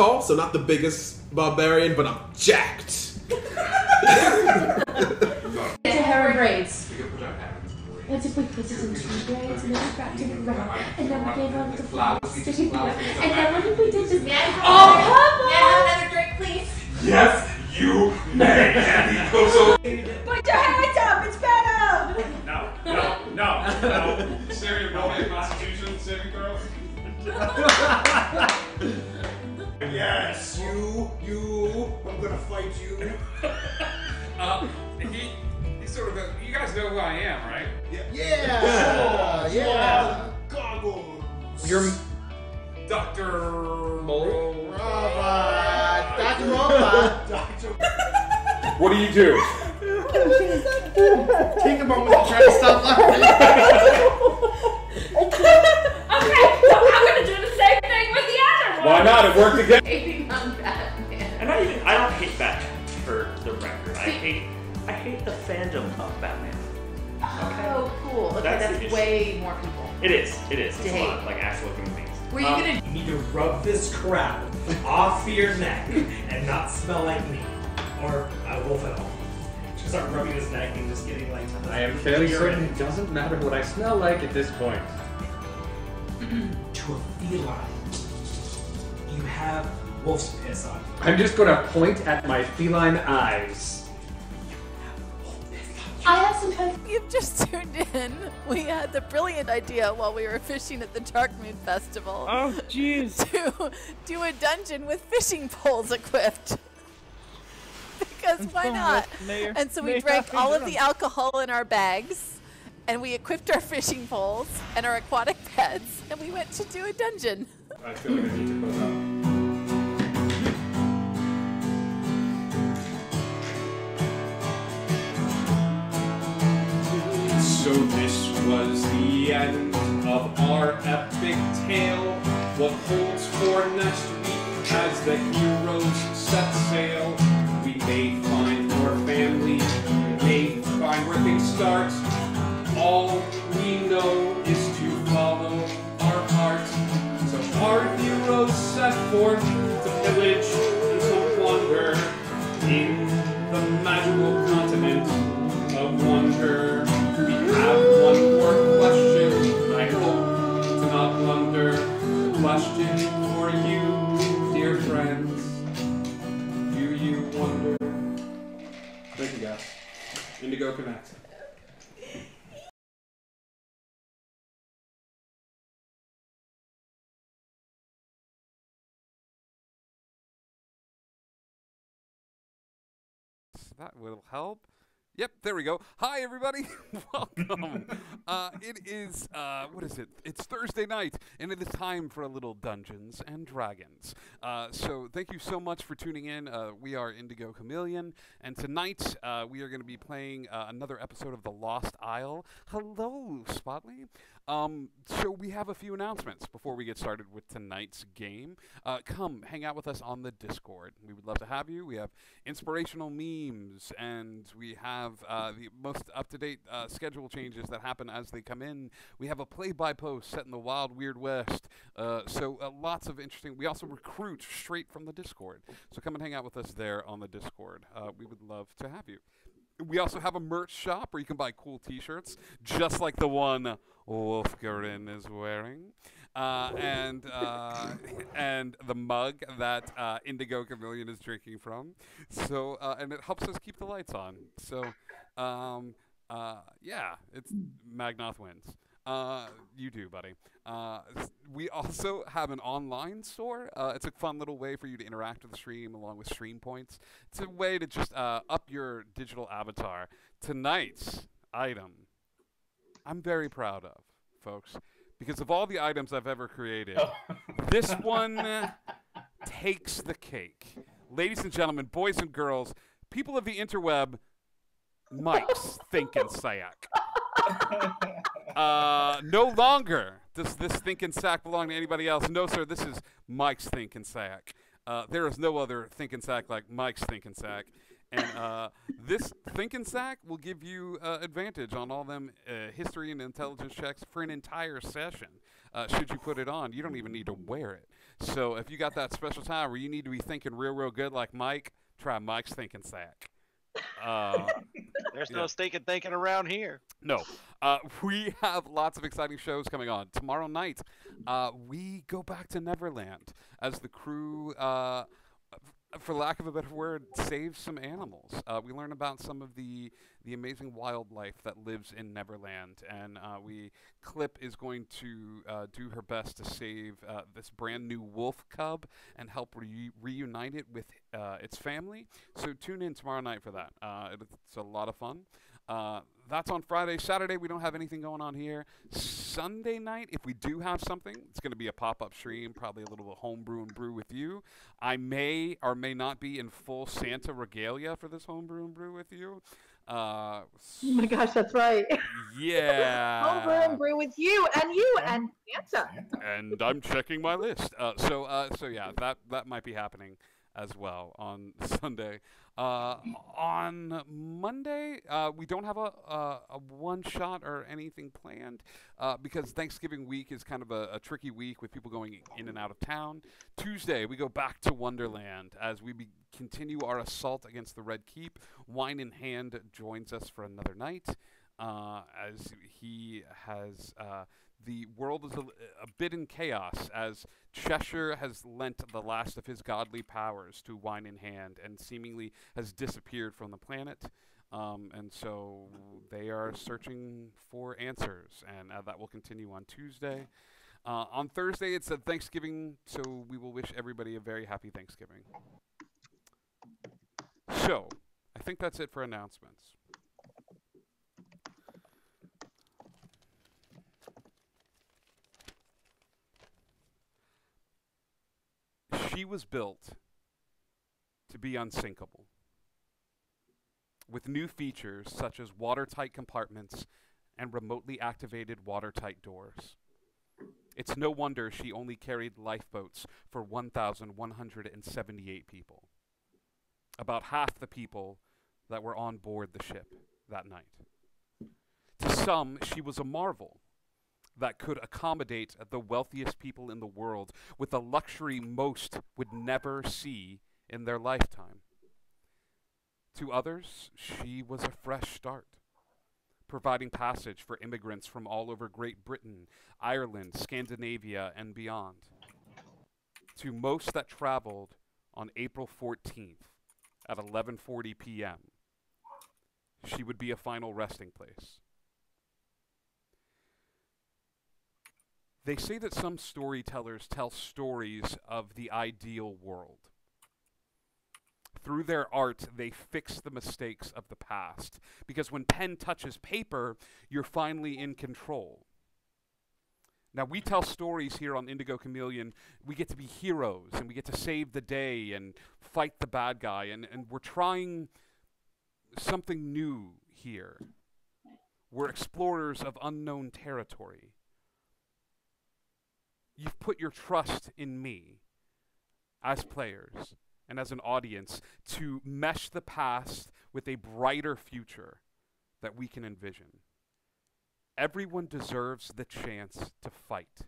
tall, so not the biggest barbarian, but I'm jacked. Into hair braids. We can put our parents away. What if we put it into braids and then we wrapped it around and then we gave them the flowers sticking together and then what if we did this? May I Oh, I am, right? Yeah, yeah. Yeah. Goggles. You're Doctor Mole? Robot. Dr. Robot. Dr. What do you do? Take a moment to try to stop laughing. Okay, so I'm gonna do the same thing with the other one. Why not? It worked again. That's that's, the issue. way more people. It is. It is. It's a lot of, like actual human beings. Were you Um, gonna? You need to rub this crap off your neck and not smell like me. Or uh, Wolf at all. Just start rubbing his neck and just getting like. I am fairly certain it doesn't matter what I smell like at this point. To a feline. You have wolf's piss on you. I'm just gonna point at my feline eyes. You've just tuned in. We had the brilliant idea while we were fishing at the Dark Moon Festival Oh, jeez. to do a dungeon with fishing poles equipped. because why not? Mayor. And so we Mayor, drank all of the alcohol in our bags, and we equipped our fishing poles and our aquatic pets, and we went to do a dungeon. I feel like I need to put it So this was the end of our epic tale. What holds for next week as the heroes set sail? We may find our family, we may find where things start. All we know is to follow our heart. So our heroes set forth to pillage and to wander in the magical Indigo Connect. That will help. Yep, there we go. Hi, everybody. Welcome. uh, it is, uh, what is it? It's Thursday night, and it is time for a little Dungeons and Dragons. Uh, so, thank you so much for tuning in. Uh, we are Indigo Chameleon, and tonight uh, we are going to be playing uh, another episode of The Lost Isle. Hello, Spotley. Um, so we have a few announcements before we get started with tonight's game. Uh, come hang out with us on the Discord. We would love to have you. We have inspirational memes, and we have uh, the most up-to-date uh, schedule changes that happen as they come in. We have a play-by-post set in the wild, weird west. Uh, so uh, lots of interesting. We also recruit straight from the Discord. So come and hang out with us there on the Discord. Uh, we would love to have you. We also have a merch shop where you can buy cool T-shirts, just like the one Wolfgarin is wearing, uh, and uh, and the mug that uh, Indigo Chameleon is drinking from. So uh, and it helps us keep the lights on. So um, uh, yeah, it's Magnoth wins. Uh, you do, buddy. We also have an online store. It's a fun little way for you to interact with the stream along with stream points. It's a way to just up your digital avatar. Tonight's item, I'm very proud of, folks, because of all the items I've ever created, this one takes the cake. Ladies and gentlemen, boys and girls, people of the interweb, Mike's Thinkin' Sack. Uh, no longer does this thinking sack belong to anybody else. No, sir, this is Mike's thinking sack. Uh, there is no other thinking sack like Mike's thinking sack. And uh, this thinking sack will give you uh, advantage on all them uh, history and intelligence checks for an entire session. Uh, should you put it on, you don't even need to wear it. So if you got that special time where you need to be thinking real, real good like Mike, try Mike's thinking sack. Uh, There's yeah. no stinking thinking around here. no. Uh, we have lots of exciting shows coming on. Tomorrow night, uh, we go back to Neverland as the crew, uh, for lack of a better word, save some animals. Uh, we learn about some of the, the amazing wildlife that lives in Neverland. And uh, we Clip is going to uh, do her best to save uh, this brand new wolf cub and help re- reunite it with uh, its family. So tune in tomorrow night for that. Uh, it's a lot of fun. Uh, that's on Friday. Saturday, we don't have anything going on here. Sunday night, if we do have something, it's going to be a pop up stream, probably a little homebrew and brew with you. I may or may not be in full Santa regalia for this homebrew and brew with you. Uh, Oh my gosh, that's right. yeah. Homebrew and brew with you and you and Santa. and I'm checking my list. Uh, so, uh, so yeah, that that might be happening as well on Sunday. Uh, on Monday, uh, we don't have a, a, a one shot or anything planned uh, because Thanksgiving week is kind of a, a tricky week with people going in and out of town. Tuesday, we go back to Wonderland as we continue our assault against the Red Keep. Wine in hand joins us for another night uh, as he has uh, the world is a, a bit in chaos as Cheshire has lent the last of his godly powers to Wine in Hand and seemingly has disappeared from the planet. Um, and so they are searching for answers, and uh, that will continue on Tuesday. Uh, on Thursday, it's a Thanksgiving, so we will wish everybody a very happy Thanksgiving. So, I think that's it for announcements. She was built to be unsinkable. With new features such as watertight compartments and remotely activated watertight doors. It's no wonder she only carried lifeboats for 1,178 people. About half the people that were on board the ship that night. To some, she was a marvel that could accommodate the wealthiest people in the world with a luxury most would never see in their lifetime. To others, she was a fresh start, providing passage for immigrants from all over Great Britain, Ireland, Scandinavia, and beyond. To most that traveled on April 14th at 11:40 p.m., she would be a final resting place. They say that some storytellers tell stories of the ideal world. Through their art, they fix the mistakes of the past. Because when pen touches paper, you're finally in control. Now, we tell stories here on Indigo Chameleon. We get to be heroes and we get to save the day and fight the bad guy. And, and we're trying something new here. We're explorers of unknown territory. You've put your trust in me as players and as an audience to mesh the past with a brighter future that we can envision. Everyone deserves the chance to fight.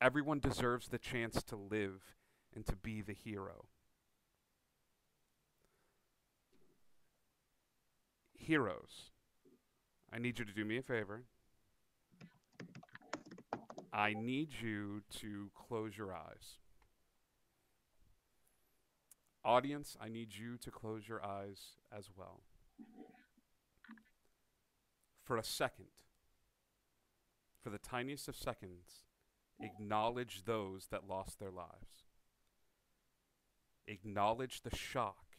Everyone deserves the chance to live and to be the hero. Heroes, I need you to do me a favor. I need you to close your eyes. Audience, I need you to close your eyes as well. For a second, for the tiniest of seconds, acknowledge those that lost their lives. Acknowledge the shock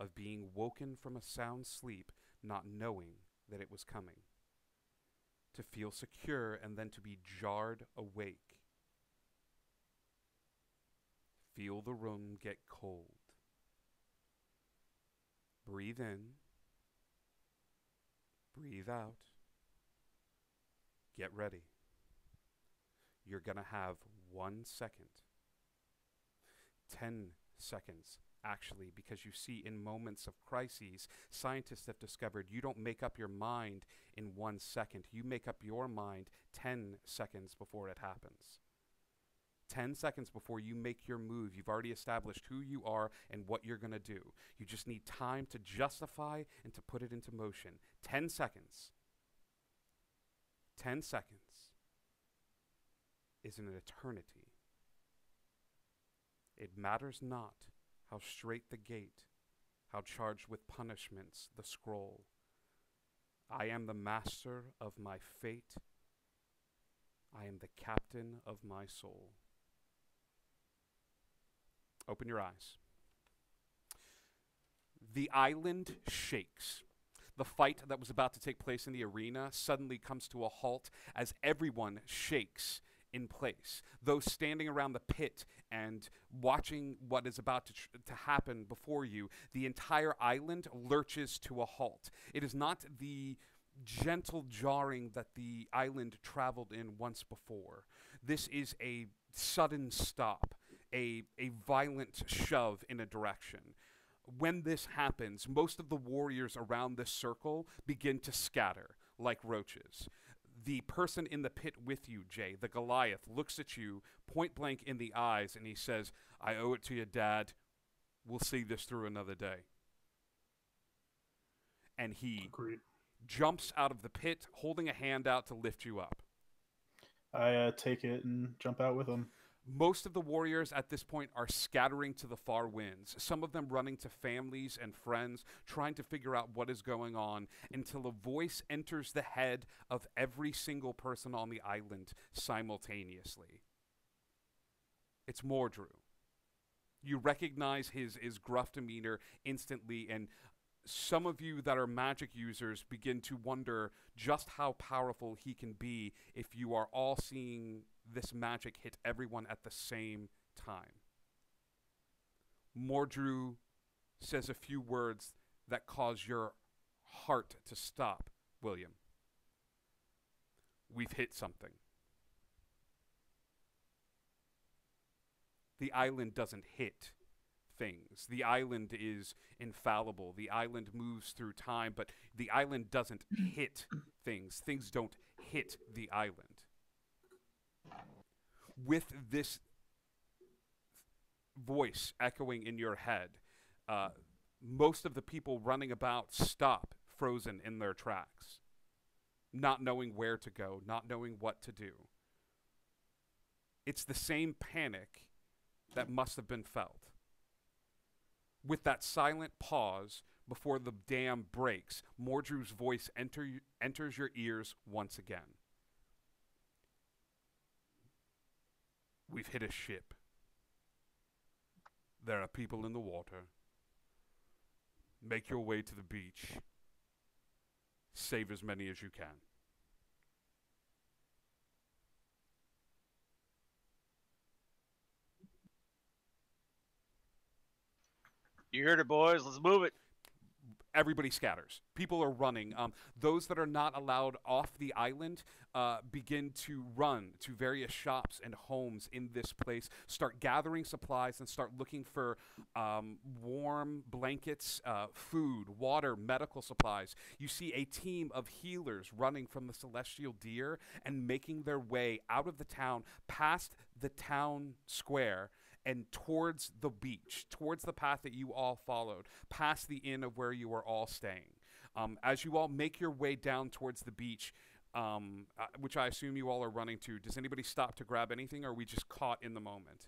of being woken from a sound sleep, not knowing that it was coming. To feel secure and then to be jarred awake. Feel the room get cold. Breathe in. Breathe out. Get ready. You're going to have one second, 10 seconds, actually, because you see, in moments of crises, scientists have discovered you don't make up your mind in one second. You make up your mind 10 seconds before it happens. 10 seconds before you make your move, you've already established who you are and what you're going to do. You just need time to justify and to put it into motion. 10 seconds. 10 seconds is an eternity. It matters not how strait the gate, how charged with punishments the scroll. I am the master of my fate. I am the captain of my soul. Open your eyes. The island shakes. The fight that was about to take place in the arena suddenly comes to a halt as everyone shakes in place. Those standing around the pit and watching what is about to, tr- to happen before you, the entire island lurches to a halt. It is not the gentle jarring that the island traveled in once before. This is a sudden stop, a, a violent shove in a direction. When this happens, most of the warriors around this circle begin to scatter like roaches the person in the pit with you, Jay, the Goliath, looks at you point blank in the eyes and he says, I owe it to you, Dad. We'll see this through another day. And he Agreed. jumps out of the pit, holding a hand out to lift you up. I uh, take it and jump out with him. Most of the warriors at this point are scattering to the far winds, some of them running to families and friends, trying to figure out what is going on until a voice enters the head of every single person on the island simultaneously. It's Mordrew. You recognize his, his gruff demeanor instantly, and some of you that are magic users begin to wonder just how powerful he can be if you are all seeing this magic hit everyone at the same time. Mordrew says a few words that cause your heart to stop, William. We've hit something. The island doesn't hit things. The island is infallible. The island moves through time, but the island doesn't hit things. Things don't hit the island. With this voice echoing in your head, uh, most of the people running about stop frozen in their tracks, not knowing where to go, not knowing what to do. It's the same panic that must have been felt. With that silent pause before the dam breaks, Mordrew's voice enter, enters your ears once again. We've hit a ship. There are people in the water. Make your way to the beach. Save as many as you can. You heard it, boys. Let's move it. Everybody scatters. People are running. Um, those that are not allowed off the island uh, begin to run to various shops and homes in this place, start gathering supplies, and start looking for um, warm blankets, uh, food, water, medical supplies. You see a team of healers running from the Celestial Deer and making their way out of the town, past the town square and towards the beach, towards the path that you all followed, past the inn of where you were all staying. Um, as you all make your way down towards the beach, um, uh, which I assume you all are running to, does anybody stop to grab anything, or are we just caught in the moment?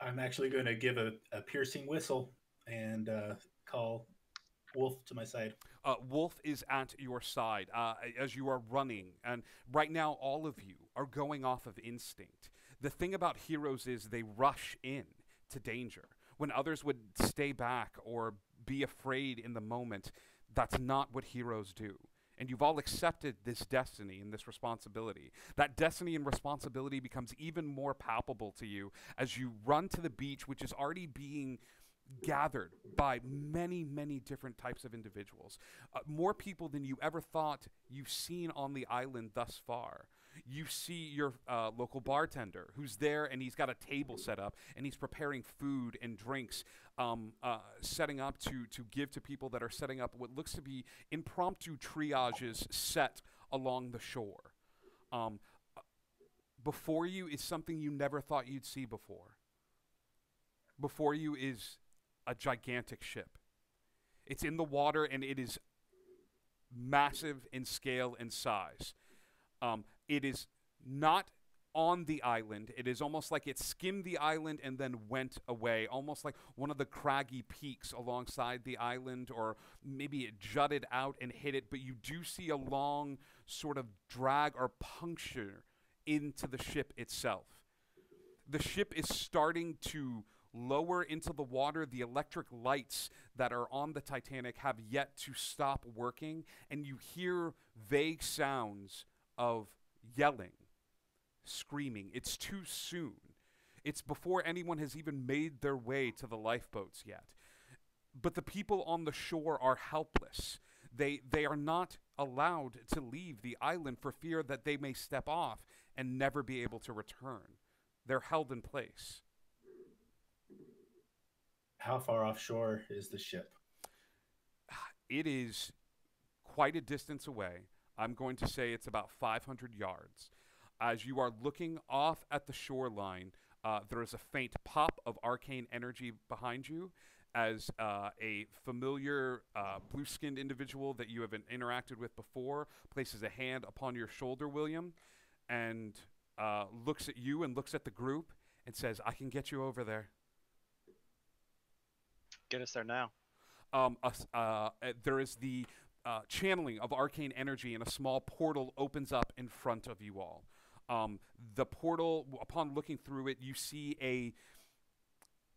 I'm actually going to give a, a piercing whistle and uh, call Wolf to my side. Uh, Wolf is at your side uh, as you are running, and right now all of you are going off of instinct. The thing about heroes is they rush in to danger when others would stay back or be afraid in the moment. That's not what heroes do. And you've all accepted this destiny and this responsibility. That destiny and responsibility becomes even more palpable to you as you run to the beach, which is already being gathered by many, many different types of individuals. Uh, more people than you ever thought you've seen on the island thus far. You see your uh, local bartender who's there and he's got a table set up and he's preparing food and drinks, um, uh, setting up to, to give to people that are setting up what looks to be impromptu triages set along the shore. Um, before you is something you never thought you'd see before. Before you is a gigantic ship. It's in the water and it is massive in scale and size. Um, it is not on the island. It is almost like it skimmed the island and then went away, almost like one of the craggy peaks alongside the island, or maybe it jutted out and hit it. But you do see a long sort of drag or puncture into the ship itself. The ship is starting to lower into the water. The electric lights that are on the Titanic have yet to stop working, and you hear vague sounds of yelling, screaming. It's too soon. It's before anyone has even made their way to the lifeboats yet. But the people on the shore are helpless. They, they are not allowed to leave the island for fear that they may step off and never be able to return. They're held in place. How far offshore is the ship? It is quite a distance away. I'm going to say it's about 500 yards. As you are looking off at the shoreline, uh, there is a faint pop of arcane energy behind you as uh, a familiar uh, blue skinned individual that you have interacted with before places a hand upon your shoulder, William, and uh, looks at you and looks at the group and says, I can get you over there. Get us there now. Um, uh, uh, there is the uh, channeling of arcane energy, and a small portal opens up in front of you all. Um, the portal, upon looking through it, you see a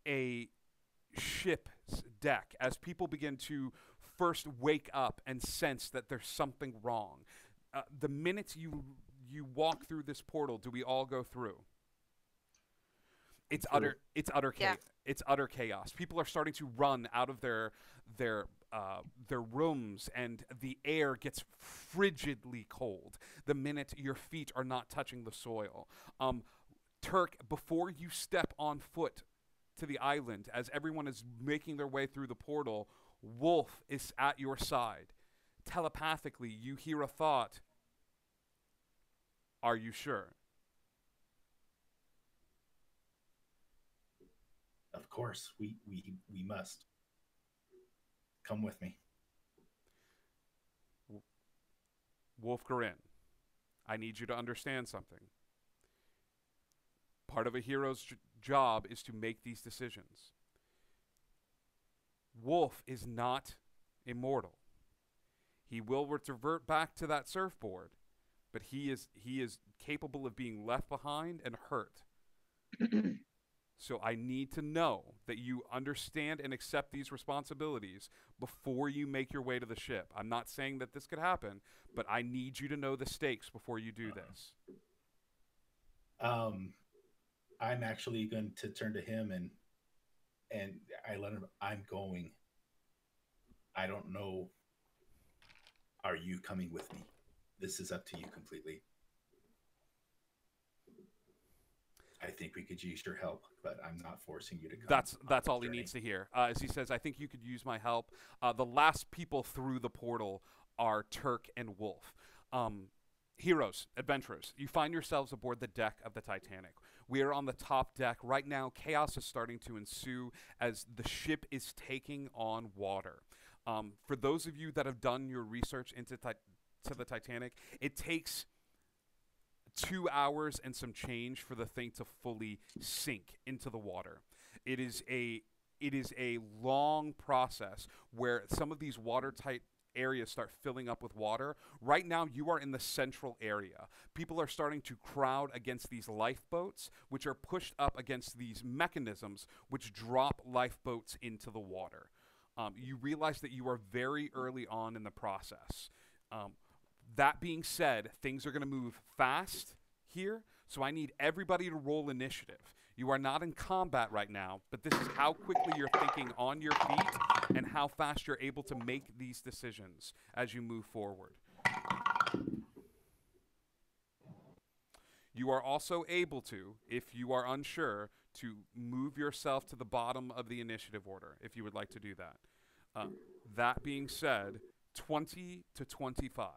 a ship's deck as people begin to first wake up and sense that there's something wrong. Uh, the minute you you walk through this portal, do we all go through? It's utter it's utter chaos. It's utter chaos. People are starting to run out of their their uh, their rooms, and the air gets frigidly cold the minute your feet are not touching the soil. Um, Turk, before you step on foot to the island, as everyone is making their way through the portal, Wolf is at your side. Telepathically, you hear a thought Are you sure? Of course, we we we must. Come with me. Wolf Garin, I need you to understand something. Part of a hero's j- job is to make these decisions. Wolf is not immortal. He will revert back to that surfboard, but he is he is capable of being left behind and hurt. So I need to know that you understand and accept these responsibilities before you make your way to the ship. I'm not saying that this could happen, but I need you to know the stakes before you do this. Um, I'm actually going to turn to him and and I let him. I'm going. I don't know. Are you coming with me? This is up to you completely. I think we could use your help, but I'm not forcing you to come. That's that's all he needs to hear. Uh, as he says, I think you could use my help. Uh, the last people through the portal are Turk and Wolf. Um, heroes, adventurers, you find yourselves aboard the deck of the Titanic. We are on the top deck right now. Chaos is starting to ensue as the ship is taking on water. Um, for those of you that have done your research into ti- to the Titanic, it takes two hours and some change for the thing to fully sink into the water. It is a it is a long process where some of these watertight areas start filling up with water. Right now, you are in the central area. People are starting to crowd against these lifeboats, which are pushed up against these mechanisms, which drop lifeboats into the water. Um, you realize that you are very early on in the process. Um, that being said, things are going to move fast here, so I need everybody to roll initiative. You are not in combat right now, but this is how quickly you're thinking on your feet and how fast you're able to make these decisions as you move forward. You are also able to, if you are unsure, to move yourself to the bottom of the initiative order if you would like to do that. Uh, that being said, 20 to 25.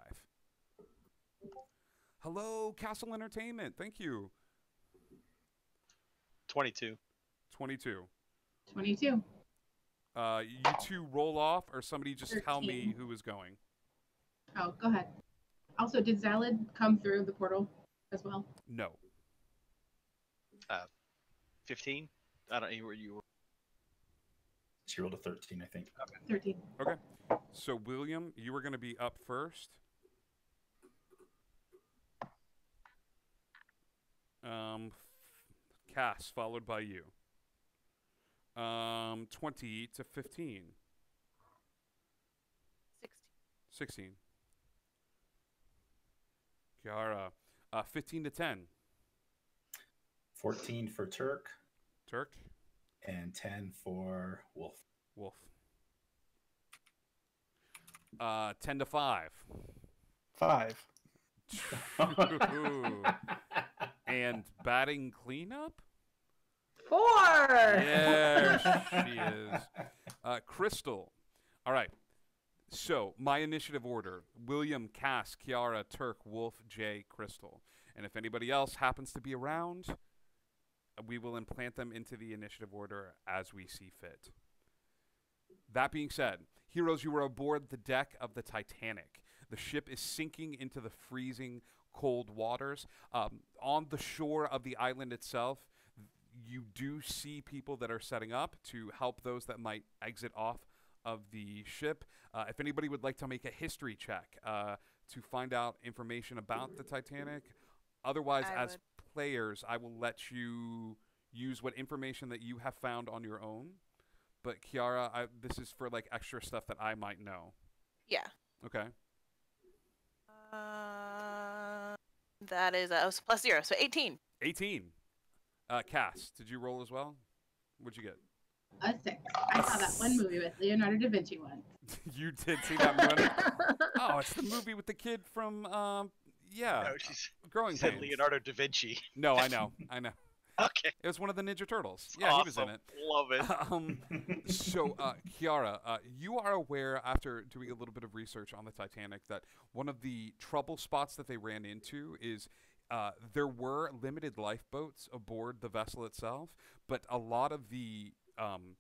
Hello, Castle Entertainment. Thank you. 22. 22. 22. Uh, you two roll off, or somebody just tell me who is going. Oh, go ahead. Also, did Zalid come through the portal as well? No. Uh, 15? I don't know where you were. She rolled a 13, I think. 13. Okay. So, William, you were going to be up first. Um, Cass followed by you. Um, 20 to 15. 16. 16. Kiara, uh, 15 to 10. 14 for Turk. Turk. And 10 for Wolf. Wolf. Uh, 10 to 5. 5. and batting cleanup? Four. There she is. Uh, Crystal. All right. So, my initiative order William, Cass, Kiara, Turk, Wolf, Jay, Crystal. And if anybody else happens to be around, we will implant them into the initiative order as we see fit. That being said, heroes, you are aboard the deck of the Titanic. The ship is sinking into the freezing cold waters. Um, on the shore of the island itself, you do see people that are setting up to help those that might exit off of the ship. Uh, if anybody would like to make a history check uh, to find out information about the Titanic, otherwise, I as would. players, I will let you use what information that you have found on your own. But Kiara, I, this is for like extra stuff that I might know. Yeah. Okay. Uh, that is uh, plus zero, so 18. 18. Uh, Cass, did you roll as well? What'd you get? A six. I saw that one movie with Leonardo da Vinci once. you did see that movie? oh, it's the movie with the kid from, um, yeah, No, she's Growing said Pains. Leonardo da Vinci. No, I know, I know. Okay. It was one of the Ninja Turtles. Yeah, he was in it. Love it. Um, so, uh, Kiara, uh, you are aware after doing a little bit of research on the Titanic that one of the trouble spots that they ran into is uh, there were limited lifeboats aboard the vessel itself, but a lot of the um,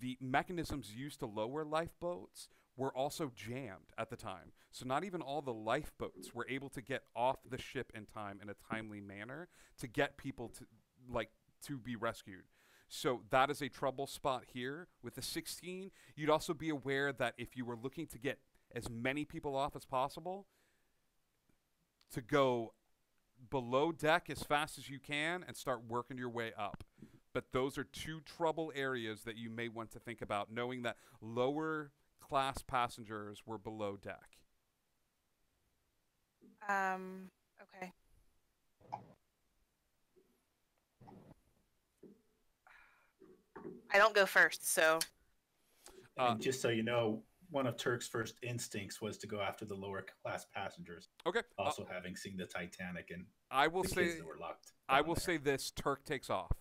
the mechanisms used to lower lifeboats were also jammed at the time. So not even all the lifeboats were able to get off the ship in time in a timely manner to get people to like to be rescued. So that is a trouble spot here with the 16. You'd also be aware that if you were looking to get as many people off as possible, to go below deck as fast as you can and start working your way up. But those are two trouble areas that you may want to think about, knowing that lower class passengers were below deck. Um, okay. I don't go first, so Uh, and just so you know, one of Turk's first instincts was to go after the lower class passengers. Okay. uh, Also, having seen the Titanic and I will the say kids that were locked. I will say this: Turk takes off.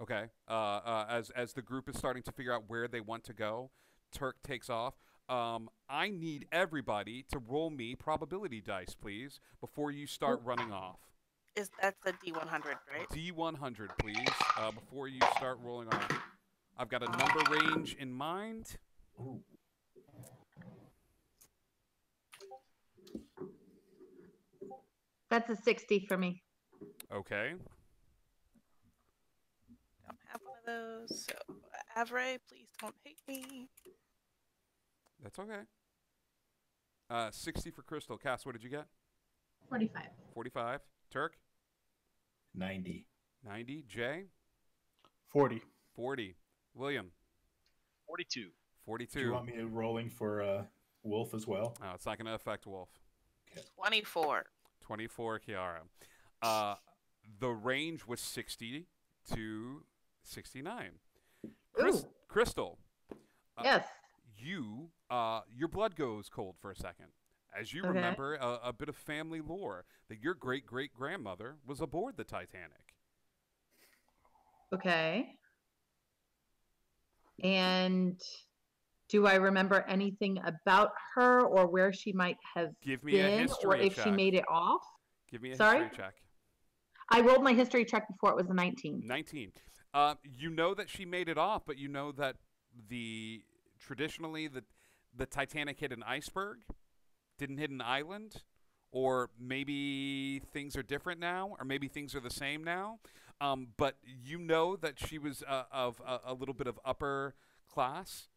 Okay, uh, uh, as as the group is starting to figure out where they want to go, Turk takes off. Um, I need everybody to roll me probability dice, please, before you start running off. is that's the D100, right? D100, please, uh, before you start rolling off. I've got a number range in mind. That's a 60 for me. Okay. Don't have one of those. So, Avray, please don't hate me. That's okay. Uh, 60 for Crystal. Cass, what did you get? 45. 45. Turk? 90. 90. Jay? 40. 40. William? 42. 42. Do you want me rolling for uh, Wolf as well? No, it's not going to affect Wolf. 24. 24, Kiara. Uh, the range was 60 to 69. Chris- Crystal. uh, Yes. You, uh, your blood goes cold for a second as you Okay. remember, a, a bit of family lore that your great great grandmother was aboard the Titanic. Okay. And do I remember anything about her or where she might have Give me a been or history if she made it off? Give me a Sorry? history check. I rolled my history check before it was a 19. 19. Uh, you know that she made it off, but you know that the traditionally the the Titanic hit an iceberg, didn't hit an island, or maybe things are different now, or maybe things are the same now. Um, but you know that she was uh, of a, a little bit of upper class,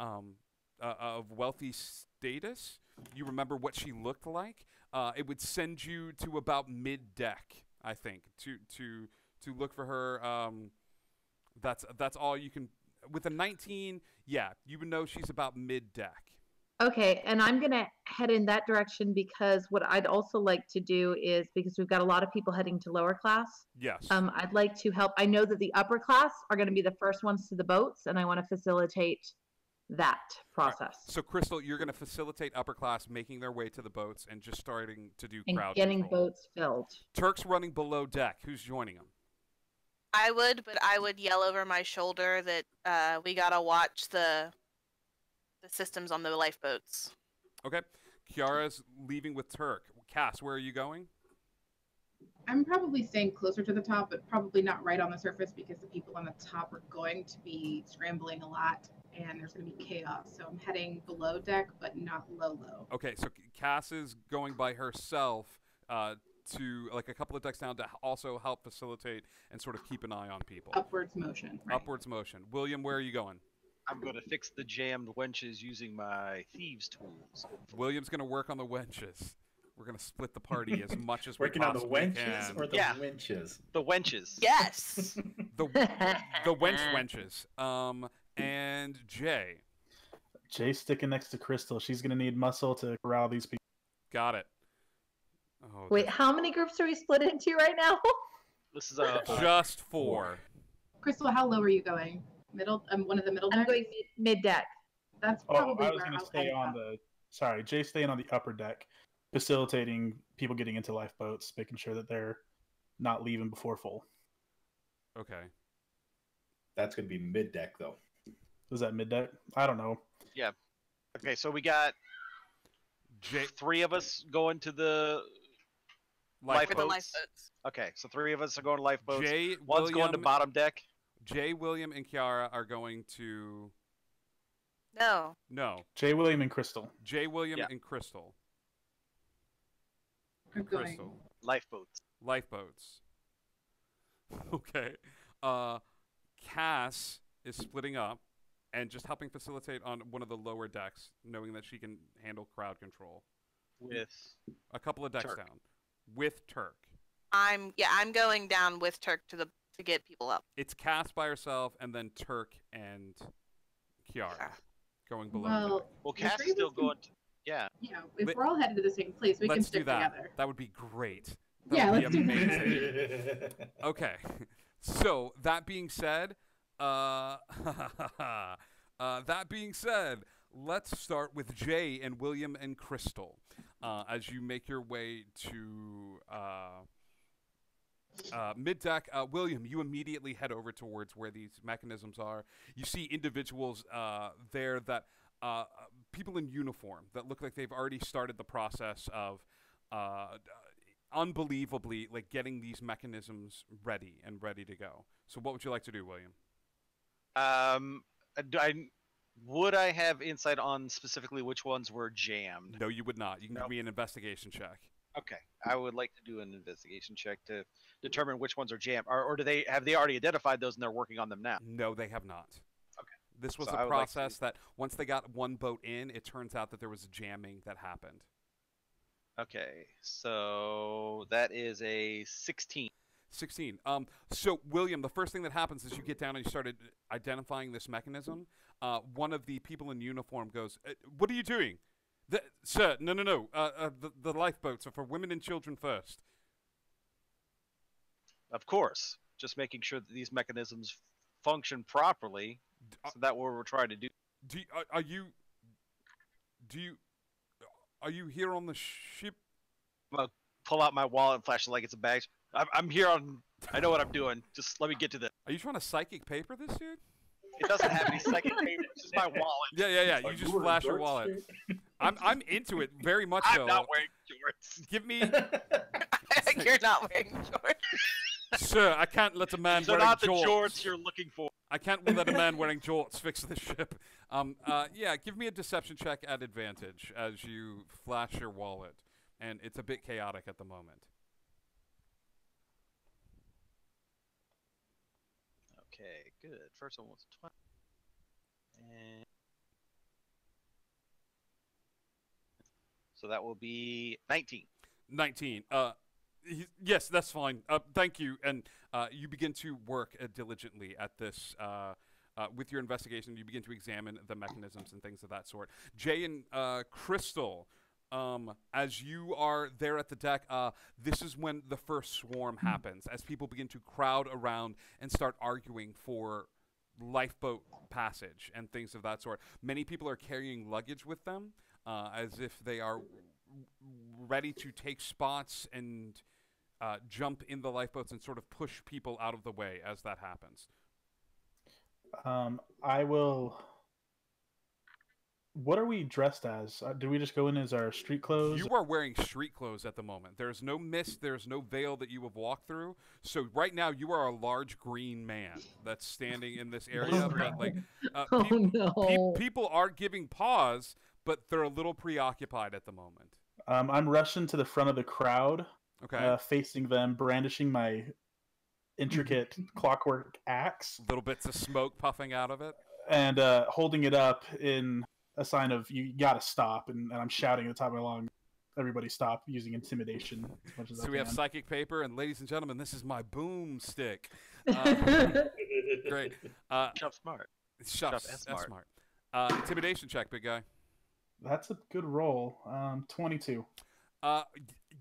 um, uh, of wealthy status. You remember what she looked like. Uh, it would send you to about mid deck, I think, to to to look for her. Um, that's that's all you can. With a 19, yeah, you would know she's about mid deck. Okay, and I'm going to head in that direction because what I'd also like to do is because we've got a lot of people heading to lower class. Yes. Um, I'd like to help. I know that the upper class are going to be the first ones to the boats, and I want to facilitate that process So, Crystal, you're going to facilitate upper class making their way to the boats and just starting to do and crowd getting control. boats filled. Turk's running below deck. Who's joining them? I would, but I would yell over my shoulder that uh, we gotta watch the the systems on the lifeboats. Okay. Kiara's leaving with Turk. Cass, where are you going? I'm probably staying closer to the top, but probably not right on the surface because the people on the top are going to be scrambling a lot and there's going to be chaos. So I'm heading below deck, but not low, low. Okay, so Cass is going by herself uh, to like a couple of decks down to also help facilitate and sort of keep an eye on people. Upwards motion. Upwards motion. William, where are you going? I'm going to fix the jammed wenches using my thieves' tools. William's going to work on the wenches. We're going to split the party as much as we can. Working on the wenches can. or the Yeah. winches? The wenches. Yes. the the wench wenches. Um, and Jay. Jay sticking next to Crystal. She's gonna need muscle to corral these people. Got it. Oh, Wait, how many groups are we split into right now? This is a just four. Crystal, how low are you going? Middle? I'm um, one of the middle I'm decks? going mid deck. That's Oh, probably I was gonna stay on up. the. Sorry, Jay's staying on the upper deck, facilitating people getting into lifeboats, making sure that they're not leaving before full. Okay. That's going to be mid deck, though. Was that mid deck? I don't know. Yeah. Okay, so we got Jay, three of us going to the Lifeboats. For lifeboats. lifeboats. Okay, so three of us are going to lifeboats. Jay, One's going to bottom deck. Jay, William, and Kiara are going to No. no. Jay, William, and Crystal. Jay, William, Yeah. and Crystal. I'm going. Crystal. Lifeboats. Lifeboats. Okay. Uh, Cass is splitting up and just helping facilitate on one of the lower decks, knowing that she can handle crowd control. With A couple of decks Turk. down. With Turk. I'm yeah, I'm going down with Turk to the to get people up. It's Cass by herself, and then Turk and Kiara going below. Well, deck. well, Cass is still us can- going. To, yeah. Yeah, if Let- we're all headed to the same place, we can Let's do stick that. together. That would be great. That Yeah, would let's be do that. okay. So that being said, uh, uh, that being said, let's start with Jay and William and Crystal uh, as you make your way to uh, mid deck. Uh, William, you immediately head over towards where these mechanisms are. You see individuals uh, there that uh, people in uniform that look like they've already started the process of. Uh, unbelievably like getting these mechanisms ready and ready to go. So what would you like to do, William? Um, I would I have insight on specifically which ones were jammed? No, you would not. You can Nope. give me an investigation check. Okay, I would like to do an investigation check to determine which ones are jammed, or, or do they have they already identified those and they're working on them now? No, they have not. Okay. This was So a I would like to- process that once they got one boat in, it turns out that there was jamming that happened. Okay, so that is a sixteen. 16. Um, so, William, the first thing that happens is you get down and you started identifying this mechanism. Uh, one of the people in uniform goes, uh, What are you doing? The, sir, no, no, no. Uh, uh, the, the lifeboats are for women and children first. Of course, just making sure that these mechanisms function properly. So that what we're trying to do. Do you, are, are you? Do you? Are you here on the ship? I'm gonna pull out my wallet and flash it like it's a bag. I'm, I'm here on. I know what I'm doing. Just let me get to this. Are you trying to psychic paper this dude? It doesn't have any second paper. It's just my wallet. Yeah, yeah, yeah. You just flash your wallet. I'm I'm into it very much I'm so. not wearing shorts. Give me. You're not wearing shorts. Sir, I can't let a man They're wearing not the jorts. jorts you're looking for. I can't let a man wearing jorts fix the ship. Um, uh, yeah, give me a deception check at advantage as you flash your wallet, and it's a bit chaotic at the moment. Okay, good. First one was 20. And so that will be 19. 19. Uh, he- yes, that's fine. Uh, thank you. And uh, you begin to work uh, diligently at this. Uh, uh, with your investigation, you begin to examine the mechanisms and things of that sort. Jay and uh, Crystal, um, as you are there at the deck, uh, this is when the first swarm happens, as people begin to crowd around and start arguing for lifeboat passage and things of that sort. Many people are carrying luggage with them, uh, as if they are ready to take spots and uh, jump in the lifeboats and sort of push people out of the way as that happens. Um, I will. What are we dressed as? Uh, do we just go in as our street clothes? You are wearing street clothes at the moment. There's no mist, there's no veil that you have walked through. So right now you are a large green man that's standing in this area. but like uh, Oh, peop- no. peop- people are giving pause, but they're a little preoccupied at the moment. Um, I'm rushing to the front of the crowd, Okay. uh, facing them, brandishing my intricate clockwork axe, Little bits of smoke puffing out of it. and uh, holding it up in a sign of "you got to stop." And, and I'm shouting at the top of my lungs, "Everybody stop!" Using intimidation as much as I So we have psychic paper, and ladies and gentlemen, this is my boomstick. Uh, great. Uh, Shop smart. Shop, Shop s- S-smart. S-smart. Uh, intimidation check, big guy. That's a good roll. Um, 22. Uh,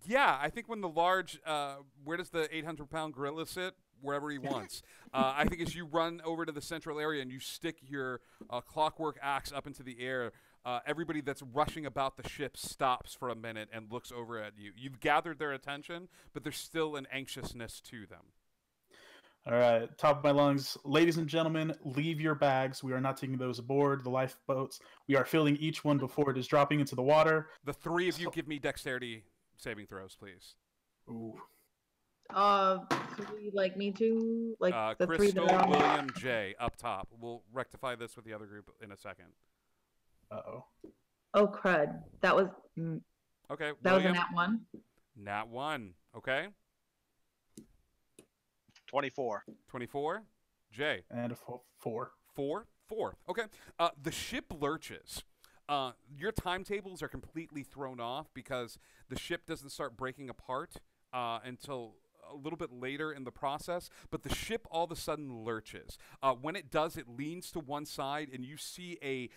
yeah, I think when the large, uh, where does the 800 pound gorilla sit? Wherever he wants. uh, I think as you run over to the central area and you stick your uh, clockwork axe up into the air, uh, everybody that's rushing about the ship stops for a minute and looks over at you. You've gathered their attention, but there's still an anxiousness to them. All right, top of my lungs. Ladies and gentlemen, leave your bags. We are not taking those aboard the lifeboats. We are filling each one before it is dropping into the water. The three of you give me dexterity saving throws, please. Ooh. Uh, three, like me too, like uh, the three Crystal, that are. William, Jay up top. We'll rectify this with the other group in a second. Uh oh. Oh crud! That was mm, Okay, that was a nat one. Nat one. Okay. 24. 24. Jay. And a four. Four. Four. Okay. Uh, the ship lurches. Uh, your timetables are completely thrown off because the ship doesn't start breaking apart uh, until a little bit later in the process. But the ship all of a sudden lurches. Uh, when it does, it leans to one side, and you see a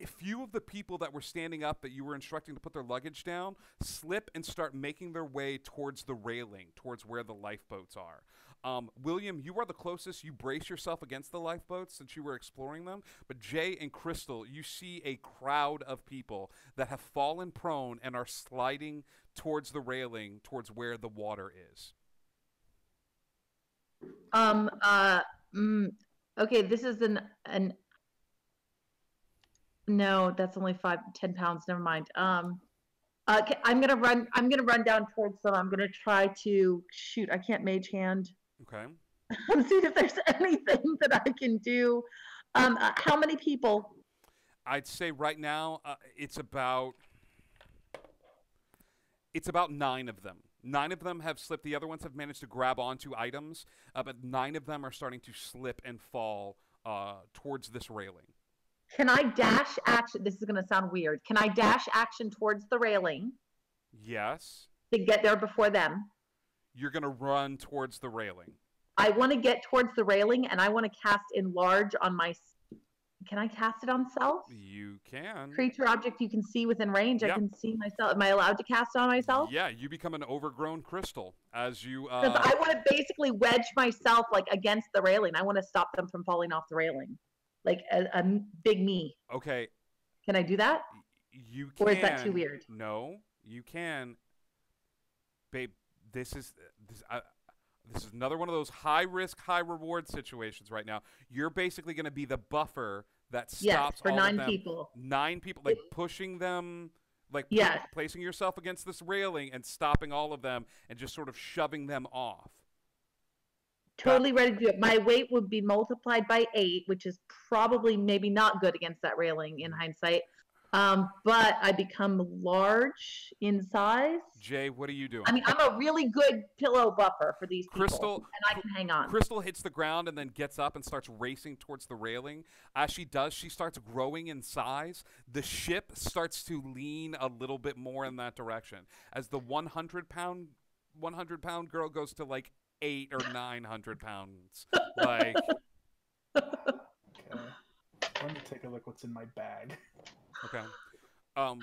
a few of the people that were standing up that you were instructing to put their luggage down slip and start making their way towards the railing, towards where the lifeboats are. Um, William, you are the closest. You brace yourself against the lifeboats since you were exploring them. But Jay and Crystal, you see a crowd of people that have fallen prone and are sliding towards the railing, towards where the water is. Um. Uh. Mm, okay. This is an an. No, that's only five, ten pounds. Never mind. Um. Uh, I'm gonna run. I'm gonna run down towards them. I'm gonna try to shoot. I can't mage hand. Okay. I'm seeing if there's anything that I can do. Um. uh, how many people? I'd say right now uh, it's about it's about nine of them. Nine of them have slipped. The other ones have managed to grab onto items, uh, but nine of them are starting to slip and fall uh, towards this railing. Can I dash action? This is gonna sound weird. Can I dash action towards the railing Yes, to get there before them? You're gonna run towards the railing. I want to get towards the railing and I want to cast enlarge on my. Can I cast it on self? You can. Creature object you can see within range. I can see myself. Am I allowed to cast it on myself? Yeah, you become an overgrown crystal as you. Uh, I want to basically wedge myself like against the railing. I want to stop them from falling off the railing, like a big me. okay, Can I do that? You can. Or is that too weird? No, you can. Babe, this is this. I, this is another one of those high risk, high reward situations right now. You're basically going to be the buffer that stops Yes, for all of nine them. people. Nine people, like pushing them, like Yes. placing yourself against this railing and stopping all of them, and just sort of shoving them off. Totally ready to do it. My weight would be multiplied by eight, which is probably maybe not good against that railing in hindsight. Um, but I become large in size. Jay, what are you doing? I mean, I'm a really good pillow buffer for these people, Crystal, and I can hang on. Crystal hits the ground and then gets up and starts racing towards the railing. As she does, she starts growing in size. The ship starts to lean a little bit more in that direction. As the 100 pound 100 pound girl goes to like 8 or 900 pounds. Like. Let me take a look what's in my bag. Okay. Um,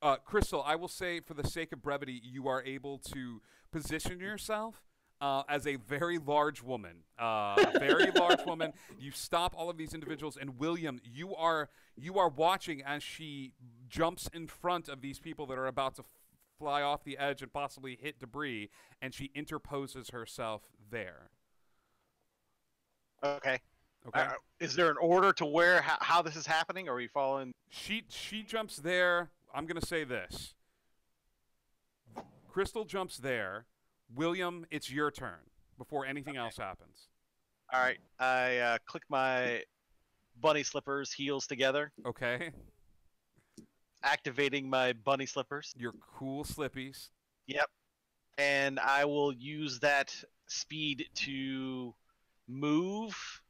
uh, Crystal, I will say, for the sake of brevity, you are able to position yourself uh, as a very large woman. Uh, very large woman. You stop all of these individuals, and William, you are you are watching as she jumps in front of these people that are about to f- fly off the edge and possibly hit debris, and she interposes herself there. Okay. Okay. Uh, is there an order to where how, how this is happening? Or are we following? She she jumps there. I'm gonna say this. Crystal jumps there. William, it's your turn before anything else happens. All right. I uh, click my bunny slippers heels together, Okay. activating my bunny slippers. Your cool slippies. Yep. And I will use that speed to move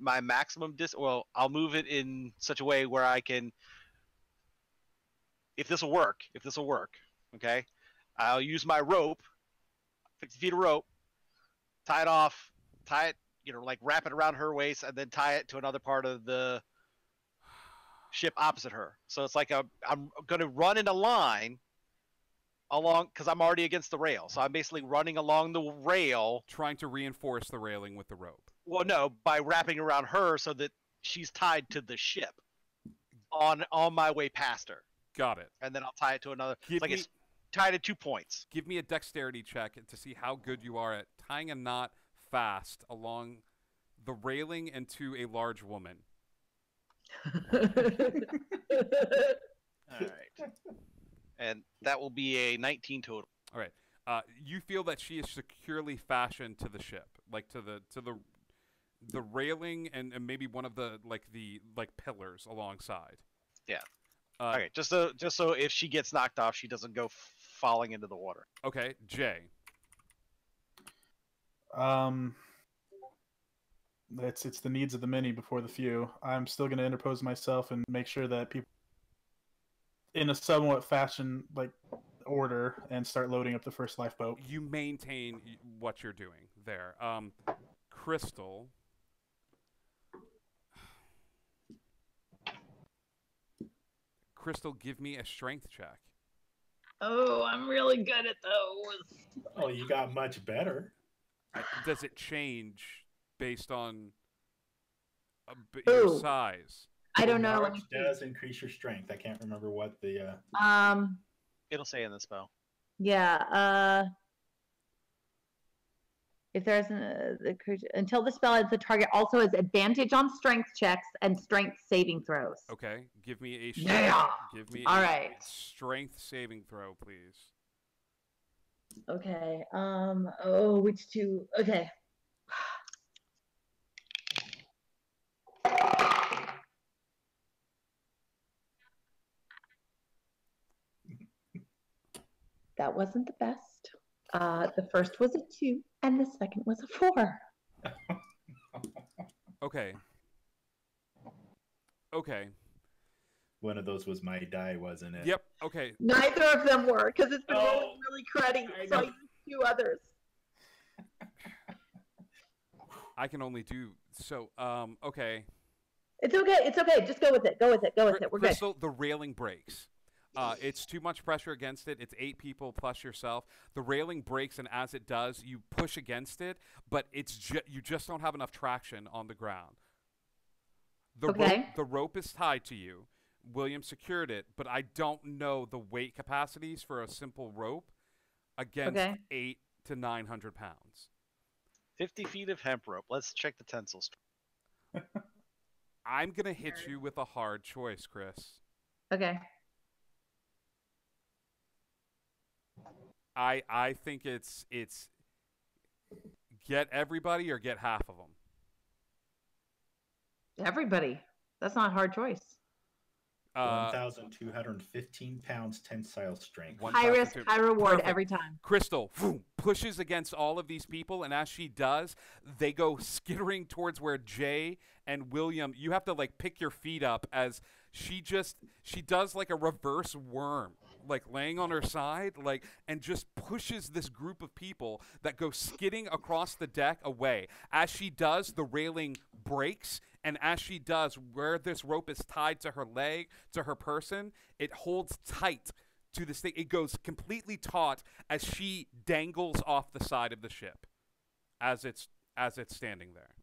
my maximum dis. Well, I'll move it in such a way where I can. If this will work, if this will work, okay, I'll use my rope, 50 feet of rope, tie it off, tie it, you know, like wrap it around her waist, and then tie it to another part of the ship opposite her. So it's like a, I'm going to run in a line along because I'm already against the rail. So I'm basically running along the rail. Trying to reinforce the railing with the rope. Well, no, by wrapping around her so that she's tied to the ship on on my way past her, Got it. and then I'll tie it to another. Give it's like me- it's tied at two points. Give me a dexterity check to see how good you are at tying a knot fast along the railing and to a large woman. All right, and that will be a 19 total. All right. Uh, you feel that she is securely fashioned to the ship, like to the to the the railing and, and maybe one of the like the like pillars alongside. Yeah. Uh, okay, just so just so if she gets knocked off, she doesn't go falling into the water. Okay, Jay. Um, it's it's the needs of the many before the few. I'm still going to interpose myself and make sure that people, in a somewhat fashion like order, and start loading up the first lifeboat. You maintain what you're doing there. Um, Crystal. Crystal, give me a strength check. Oh, I'm really good at those. Oh, you got much better. Does it change based on uh, your Ooh. size? I don't know. Let Large me see. does increase your strength. I can't remember what the. Uh... Um, It'll say in the spell. yeah. Uh, if there isn't uh, the creature until the spell ends, the target also has advantage on strength checks and strength saving throws. Okay, give me a Yeah. give me All a right. strength saving throw, please. Okay. Um. Oh, which two? Okay. That wasn't the best. Uh, the first was a two, and the second was a four. Okay. Okay. One of those was my die, wasn't it? Yep. Okay. Neither of them were because it's been Oh. rolling really cruddy. So I used two others. I can only do so. Um. Okay. It's okay. It's okay. Just go with it. Go with it. Go with it. We're good. Crystal, the railing breaks. Uh, it's too much pressure against it. It's eight people plus yourself. The railing breaks, and as it does, you push against it, but it's ju- you just don't have enough traction on the ground. The rope, Okay. the rope is tied to you, William secured it, but I don't know the weight capacities for a simple rope against Okay. eight to nine hundred pounds. 50 feet of hemp rope. Let's check the tensile strength. I'm gonna hit you with a hard choice, Chris. Okay. I I think it's it's get everybody or get half of them. Everybody. That's not a hard choice. Uh, 1,215 pounds tensile strength. High risk, two- high reward Perfect. every time. Crystal boom, pushes against all of these people, and as she does, they go skittering towards where Jay and William. You have to like pick your feet up as she just she does like a reverse worm, like laying on her side, like and just pushes this group of people that go skidding across the deck away. As she does, the railing breaks. And as she does, where this rope is tied to her leg, to her person, it holds tight to this thing. It goes completely taut as she dangles off the side of the ship as it's as it's standing there.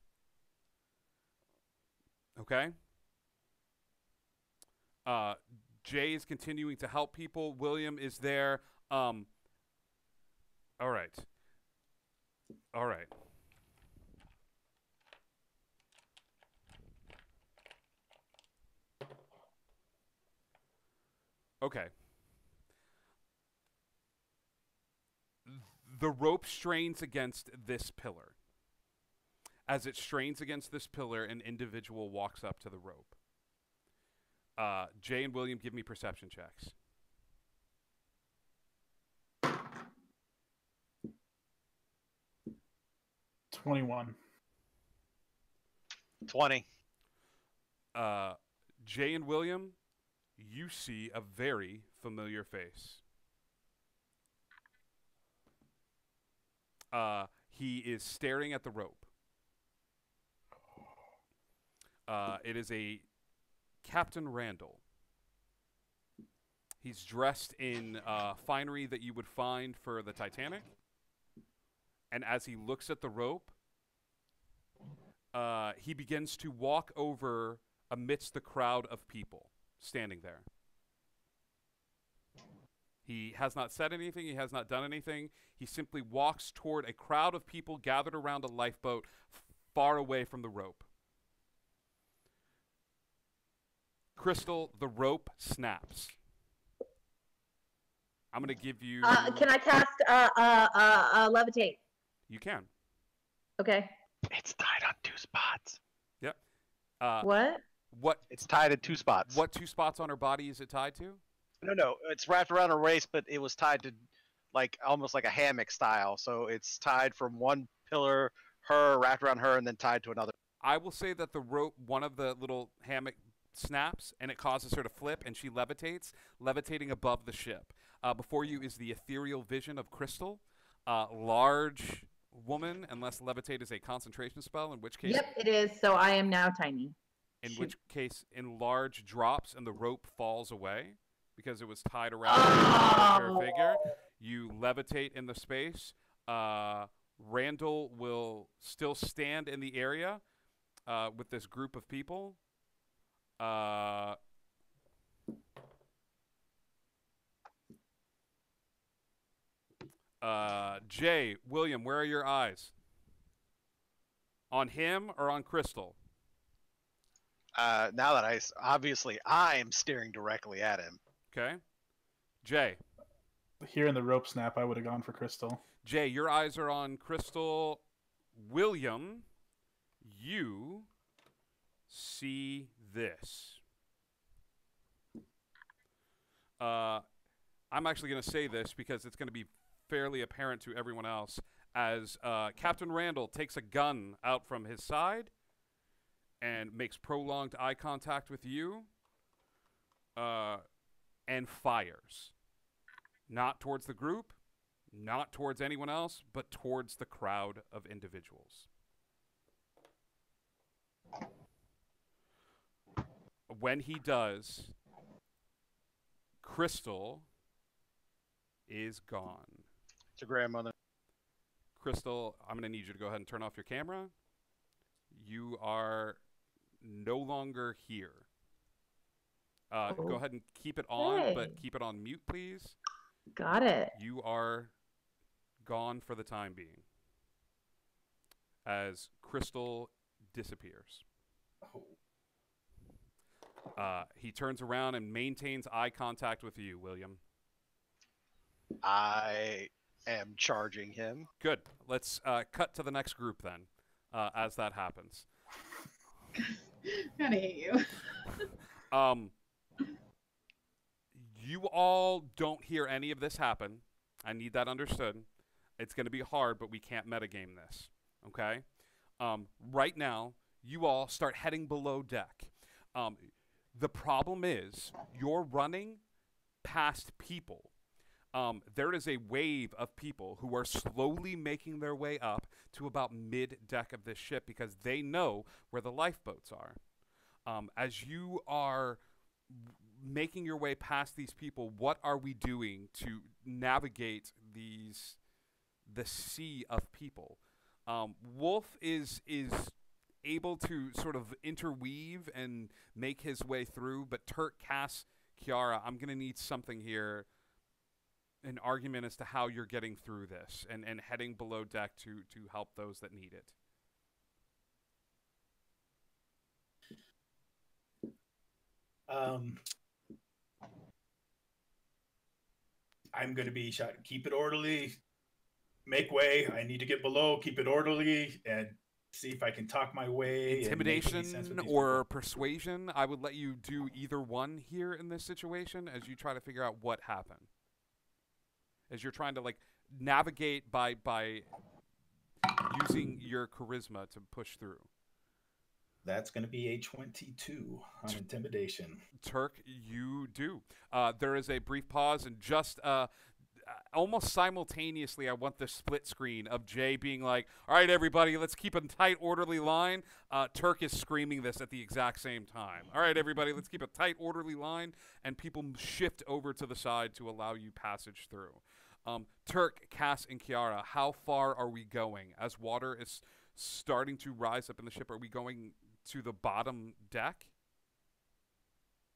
Okay? Uh Jay is continuing to help people. William is there. Um All right. All right. Okay. the rope strains against this pillar. As it strains against this pillar, an individual walks up to the rope. Uh, Jay and William give me perception checks. Twenty-one. 20. Uh, Jay and William, you see a very familiar face. Uh, he is staring at the rope. Uh, it is a Captain Randall. He's dressed in uh, finery that you would find for the Titanic. And as he looks at the rope, uh, he begins to walk over amidst the crowd of people standing there. He has not said anything, he has not done anything. He simply walks toward a crowd of people gathered around a lifeboat far away from the rope. Crystal, the rope snaps. I'm going to give you. Uh, can I cast uh, uh, uh, uh, levitate? You can. Okay. It's tied on two spots. Yep. Uh, What? What? It's tied in two spots. What two spots on her body is it tied to? No, no, it's wrapped around her waist, but it was tied to like almost like a hammock style. So it's tied from one pillar, her wrapped around her, and then tied to another. I will say that the rope, one of the little hammock snaps, and it causes her to flip, and she levitates, levitating above the ship. Uh, before you is the ethereal vision of Crystal, uh, large woman, unless levitate is a concentration spell, in which case, Yep, it is. So I am now tiny. in Shoot. which case, enlarge drops and the rope falls away because it was tied around Oh. her figure. You levitate in the space. Uh, Randall will still stand in the area uh, with this group of people. Uh, uh, Jay, William, where are your eyes? On him or on Crystal? Uh, now that I obviously I'm staring directly at him. Okay. Jay. Hearing the rope snap, I would have gone for Crystal. Jay, your eyes are on Crystal. William, you see this. Uh, I'm actually going to say this because it's going to be fairly apparent to everyone else as uh, Captain Randall takes a gun out from his side and makes prolonged eye contact with you uh, and fires. Not towards the group, not towards anyone else, but towards the crowd of individuals. When he does, Crystal is gone. It's your grandmother. Crystal, I'm going to need you to go ahead and turn off your camera. You are no longer here. Uh, Go ahead and keep it on, Okay. but keep it on mute, please. Got it. You are gone for the time being. As Crystal disappears. Uh, he turns around and maintains eye contact with you, William. I am charging him. Good. Let's uh, cut to the next group then, uh, as that happens. kind of hate you. Um, you all don't hear any of this happen. I need that understood. It's going to be hard, but we can't metagame this. Okay? Um, right now, you all start heading below deck. Um, the problem is you're running past people. Um, there is a wave of people who are slowly making their way up to about mid deck of this ship because they know where the lifeboats are. Um, as you are making your way past these people, what are we doing to navigate these the sea of people? Um, Wolf is is able to sort of interweave and make his way through, but Turk, Cass, Kiara, I'm gonna need something here. An argument as to how you're getting through this and, and heading below deck to to help those that need it. Um, I'm going to be shot. Keep it orderly. Make way. I need to get below. Keep it orderly and see if I can talk my way. and make any sense with Intimidation or persuasion, I would let you do either one here in this situation as you try to figure out what happened. As you're trying to like navigate by by using your charisma to push through. That's going to be a 22 on intimidation. Turk, you do. Uh, there is a brief pause, and just uh, almost simultaneously, I want the split screen of Jay being like, "All right, everybody, let's keep a tight, orderly line." Uh, Turk is screaming this at the exact same time. All right, everybody, let's keep a tight, orderly line, and people shift over to the side to allow you passage through. Um, Turk, Cass, and Kiara, how far are we going? As water is starting to rise up in the ship, are we going to the bottom deck?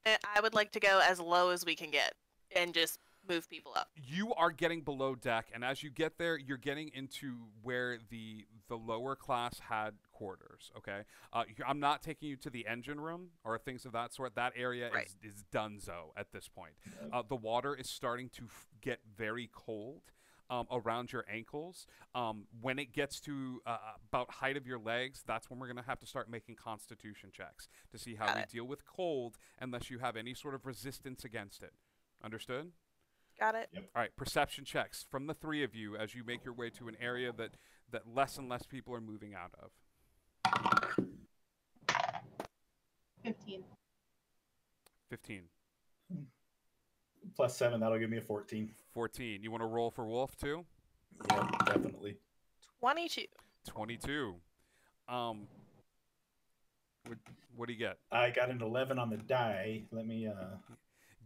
I would like to go as low as we can get and just move people up. you are getting below deck, and as you get there, you're getting into where the the lower class had quarters. Okay, uh, I'm not taking you to the engine room or things of that sort. That area is is donezo at this point. Uh, the water is starting to f- get very cold. Um, around your ankles. Um, when it gets to uh, about height of your legs, that's when we're going to have to start making constitution checks to see how Got we it. deal with cold unless you have any sort of resistance against it. Understood? Got it? All right, perception checks from the three of you as you make your way to an area that, that less and less people are moving out of. 15. 15. Plus seven, that'll give me a 14. 14. You want to roll for Wolf too? Yeah, definitely. 22. 22. Um, what, what do you get? I got an 11 on the die. Let me. uh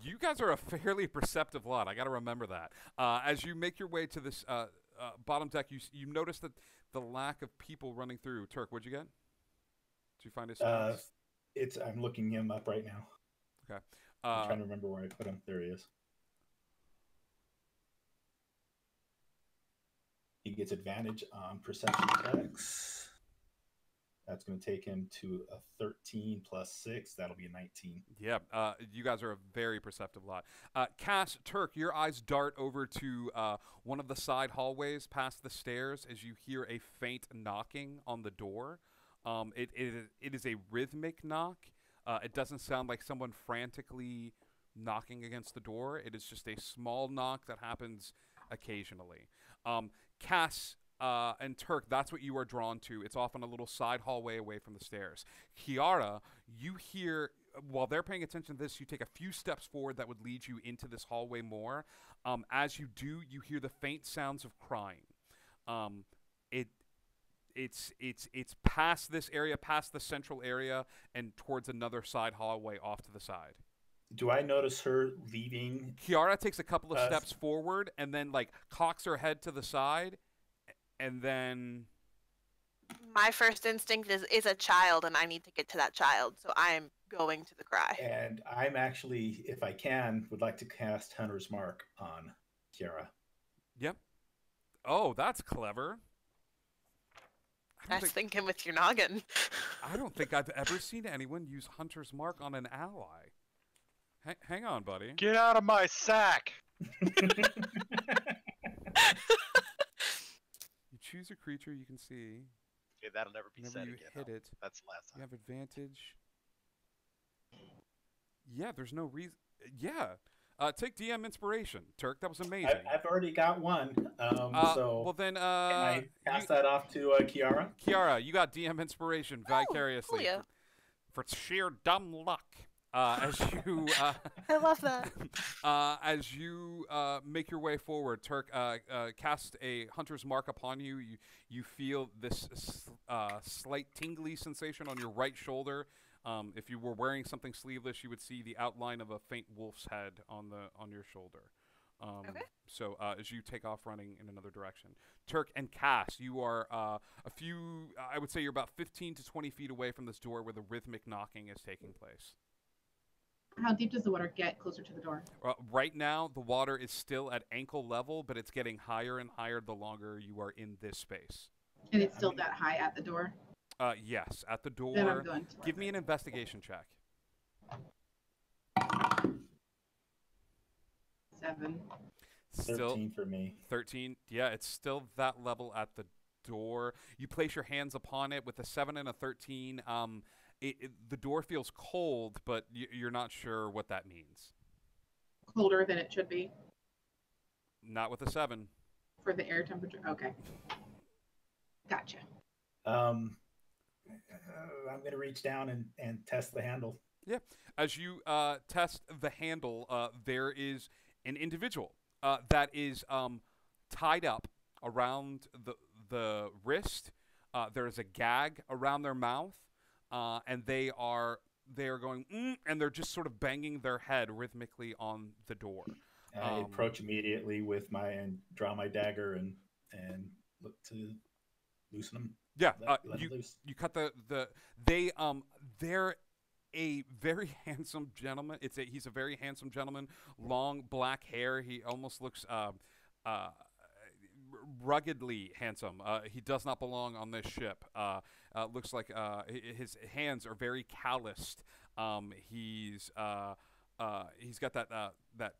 You guys are a fairly perceptive lot. I got to remember that. Uh, as you make your way to this uh, uh, bottom deck, you you notice that the lack of people running through. Turk, what'd you get? Did you find his Uh, it's. I'm looking him up right now. Okay. I'm Uh, trying to remember where I put him. There he is. He gets advantage on perception checks. That's going to take him to a 13 plus 6. That'll be a 19. Yeah, uh, you guys are a very perceptive lot. Uh, Cass, Turk, your eyes dart over to uh, one of the side hallways past the stairs as you hear a faint knocking on the door. Um, it, it, is- it is a rhythmic knock. Uh, it doesn't sound like someone frantically knocking against the door. It is just a small knock that happens occasionally. Um, Cass uh, and Turk, that's what you are drawn to. It's off on a little side hallway away from the stairs. Kiara, you hear while they're paying attention to this, you take a few steps forward that would lead you into this hallway more. Um, as you do, you hear the faint sounds of crying. Um, it it's it's it's past this area, past the central area, and towards another side hallway off to the side. Do I notice her leaving? Kiara takes a couple of Uh, steps forward and then like cocks her head to the side, and then my first instinct is is a child, and I need to get to that child, so I am going to the cry. And I'm actually, if I can, would like to cast Hunter's Mark on Kiara. Yep. Oh, that's clever. I don't That's think, thinking with your noggin. I don't think I've ever seen anyone use Hunter's Mark on an ally. Ha- hang on, buddy. Get out of my sack. You choose a creature you can see. Okay, that'll never be Whenever said you again. hit though. it, That's the last time. you have advantage. Yeah, there's no reason. Yeah. Uh, take DM inspiration, Turk. That was amazing. I, I've already got one. Um, Uh, so well then, uh, can I pass that off to uh, Kiara? Kiara, you got DM inspiration vicariously Coolio. for, for sheer dumb luck. Uh, as you uh, I love that. uh, as you uh, make your way forward, Turk uh, uh, cast a hunter's mark upon you. You you feel this uh, slight tingly sensation on your right shoulder. Um, if you were wearing something sleeveless, you would see the outline of a faint wolf's head on the on your shoulder. Um, So uh, as you take off running in another direction, Turk and Cass, you are uh, a few. I would say you're about 15 to 20 feet away from this door where the rhythmic knocking is taking place. How deep does the water get closer to the door? Uh, right now, the water is still at ankle level, but it's getting higher and higher the longer you are in this space. And it's still that high at the door. Uh, yes, at the door. Then I'm going towards Give me an investigation check. Seven. Still 13 for me. 13. Yeah, it's still that level at the door. You place your hands upon it with a 7 and a 13. Um, it, it- the door feels cold, but y- you're not sure what that means. Colder than it should be Not with a 7. for the air temperature. Okay. Gotcha. Um, uh, I'm going to reach down and, and test the handle. Yeah. As you uh, test the handle, uh, there is an individual uh, that is um, tied up around the the wrist. Uh, there is a gag around their mouth, uh, and they are they are going mm, and they're just sort of banging their head rhythmically on the door. I Um, approach immediately with my and draw my dagger and and look to loosen them. Yeah, let- uh, let you loose. you cut the the they um they're a very handsome gentleman. It's a he's a very handsome gentleman, long black hair. He almost looks uh, uh, ruggedly handsome. Uh, he does not belong on this ship. Uh, looks like uh, his hands are very calloused. Um, he's uh, uh, he's got that uh, that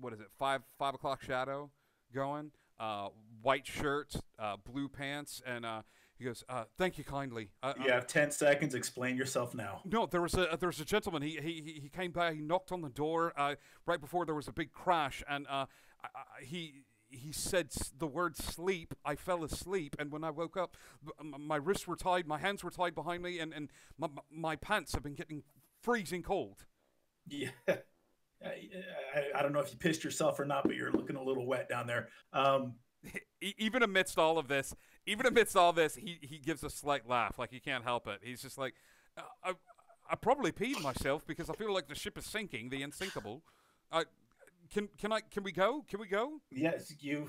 what is it five five o'clock shadow going. Uh, white shirt, uh, blue pants, and uh, he goes, uh, "Thank you kindly." Uh, You have 10 seconds. Explain yourself now. no, there was a there was a gentleman. He he he- came by. He knocked on the door uh, right before there was a big crash, and uh, I, I, he he said the word sleep. I fell asleep, and when I woke up, my wrists were tied, my hands were tied behind me, and and my, my- pants have been getting freezing cold. Yeah. I, I, I don't know if you pissed yourself or not, but you're looking a little wet down there. Um, even amidst all of this, even amidst all this, he, he gives a slight laugh, like he can't help it. He's just like, "Uh, I, I probably peed myself because I feel like the ship is sinking, the unsinkable. Uh, can can I can we go? Can we go? yes, you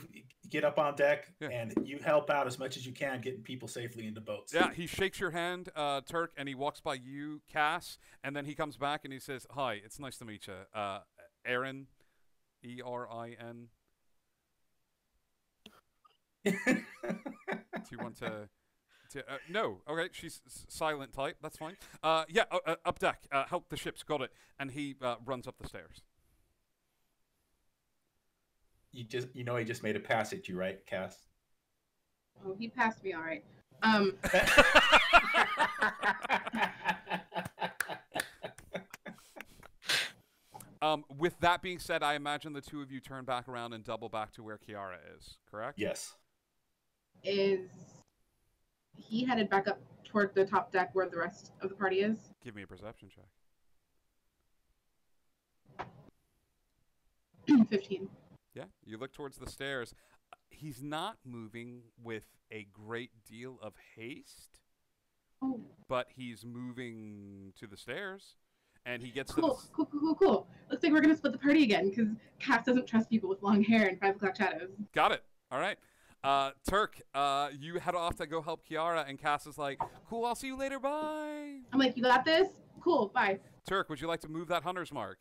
get up on deck and you help out as much as you can getting people safely into boats. Yeah, he shakes your hand, uh, Turk, and he walks by you, Cass, and then he comes back and he says, "Hi, it's nice to meet you, uh, Erin, E R I N." Do you want to? to uh, no, okay. She's silent type. That's fine. Uh, yeah, uh, uh, up deck. Uh, help the ship's got it, and he uh, runs up the stairs. You just you know he just made a pass at you, right, Cass? Oh, he passed me all right. Um, Um, with that being said, I imagine the two of you turn back around and double back to where Kiara is. Correct? Yes. is he headed back up toward the top deck where the rest of the party is? Give me a perception check. 15. Yeah, you look towards the stairs. Uh, He's not moving with a great deal of haste, Oh, but he's moving to the stairs, and he gets cool, cool, cool, cool, cool. Looks like we're gonna split the party again because Cass doesn't trust people with long hair and five o'clock shadows. Got it. All right. Uh, Turk, uh, you head off to go help Kiara, and Cass is like, "Cool, I'll see you later. Bye." I'm like, you got this? Cool, bye. Turk, would you like to move that hunter's mark?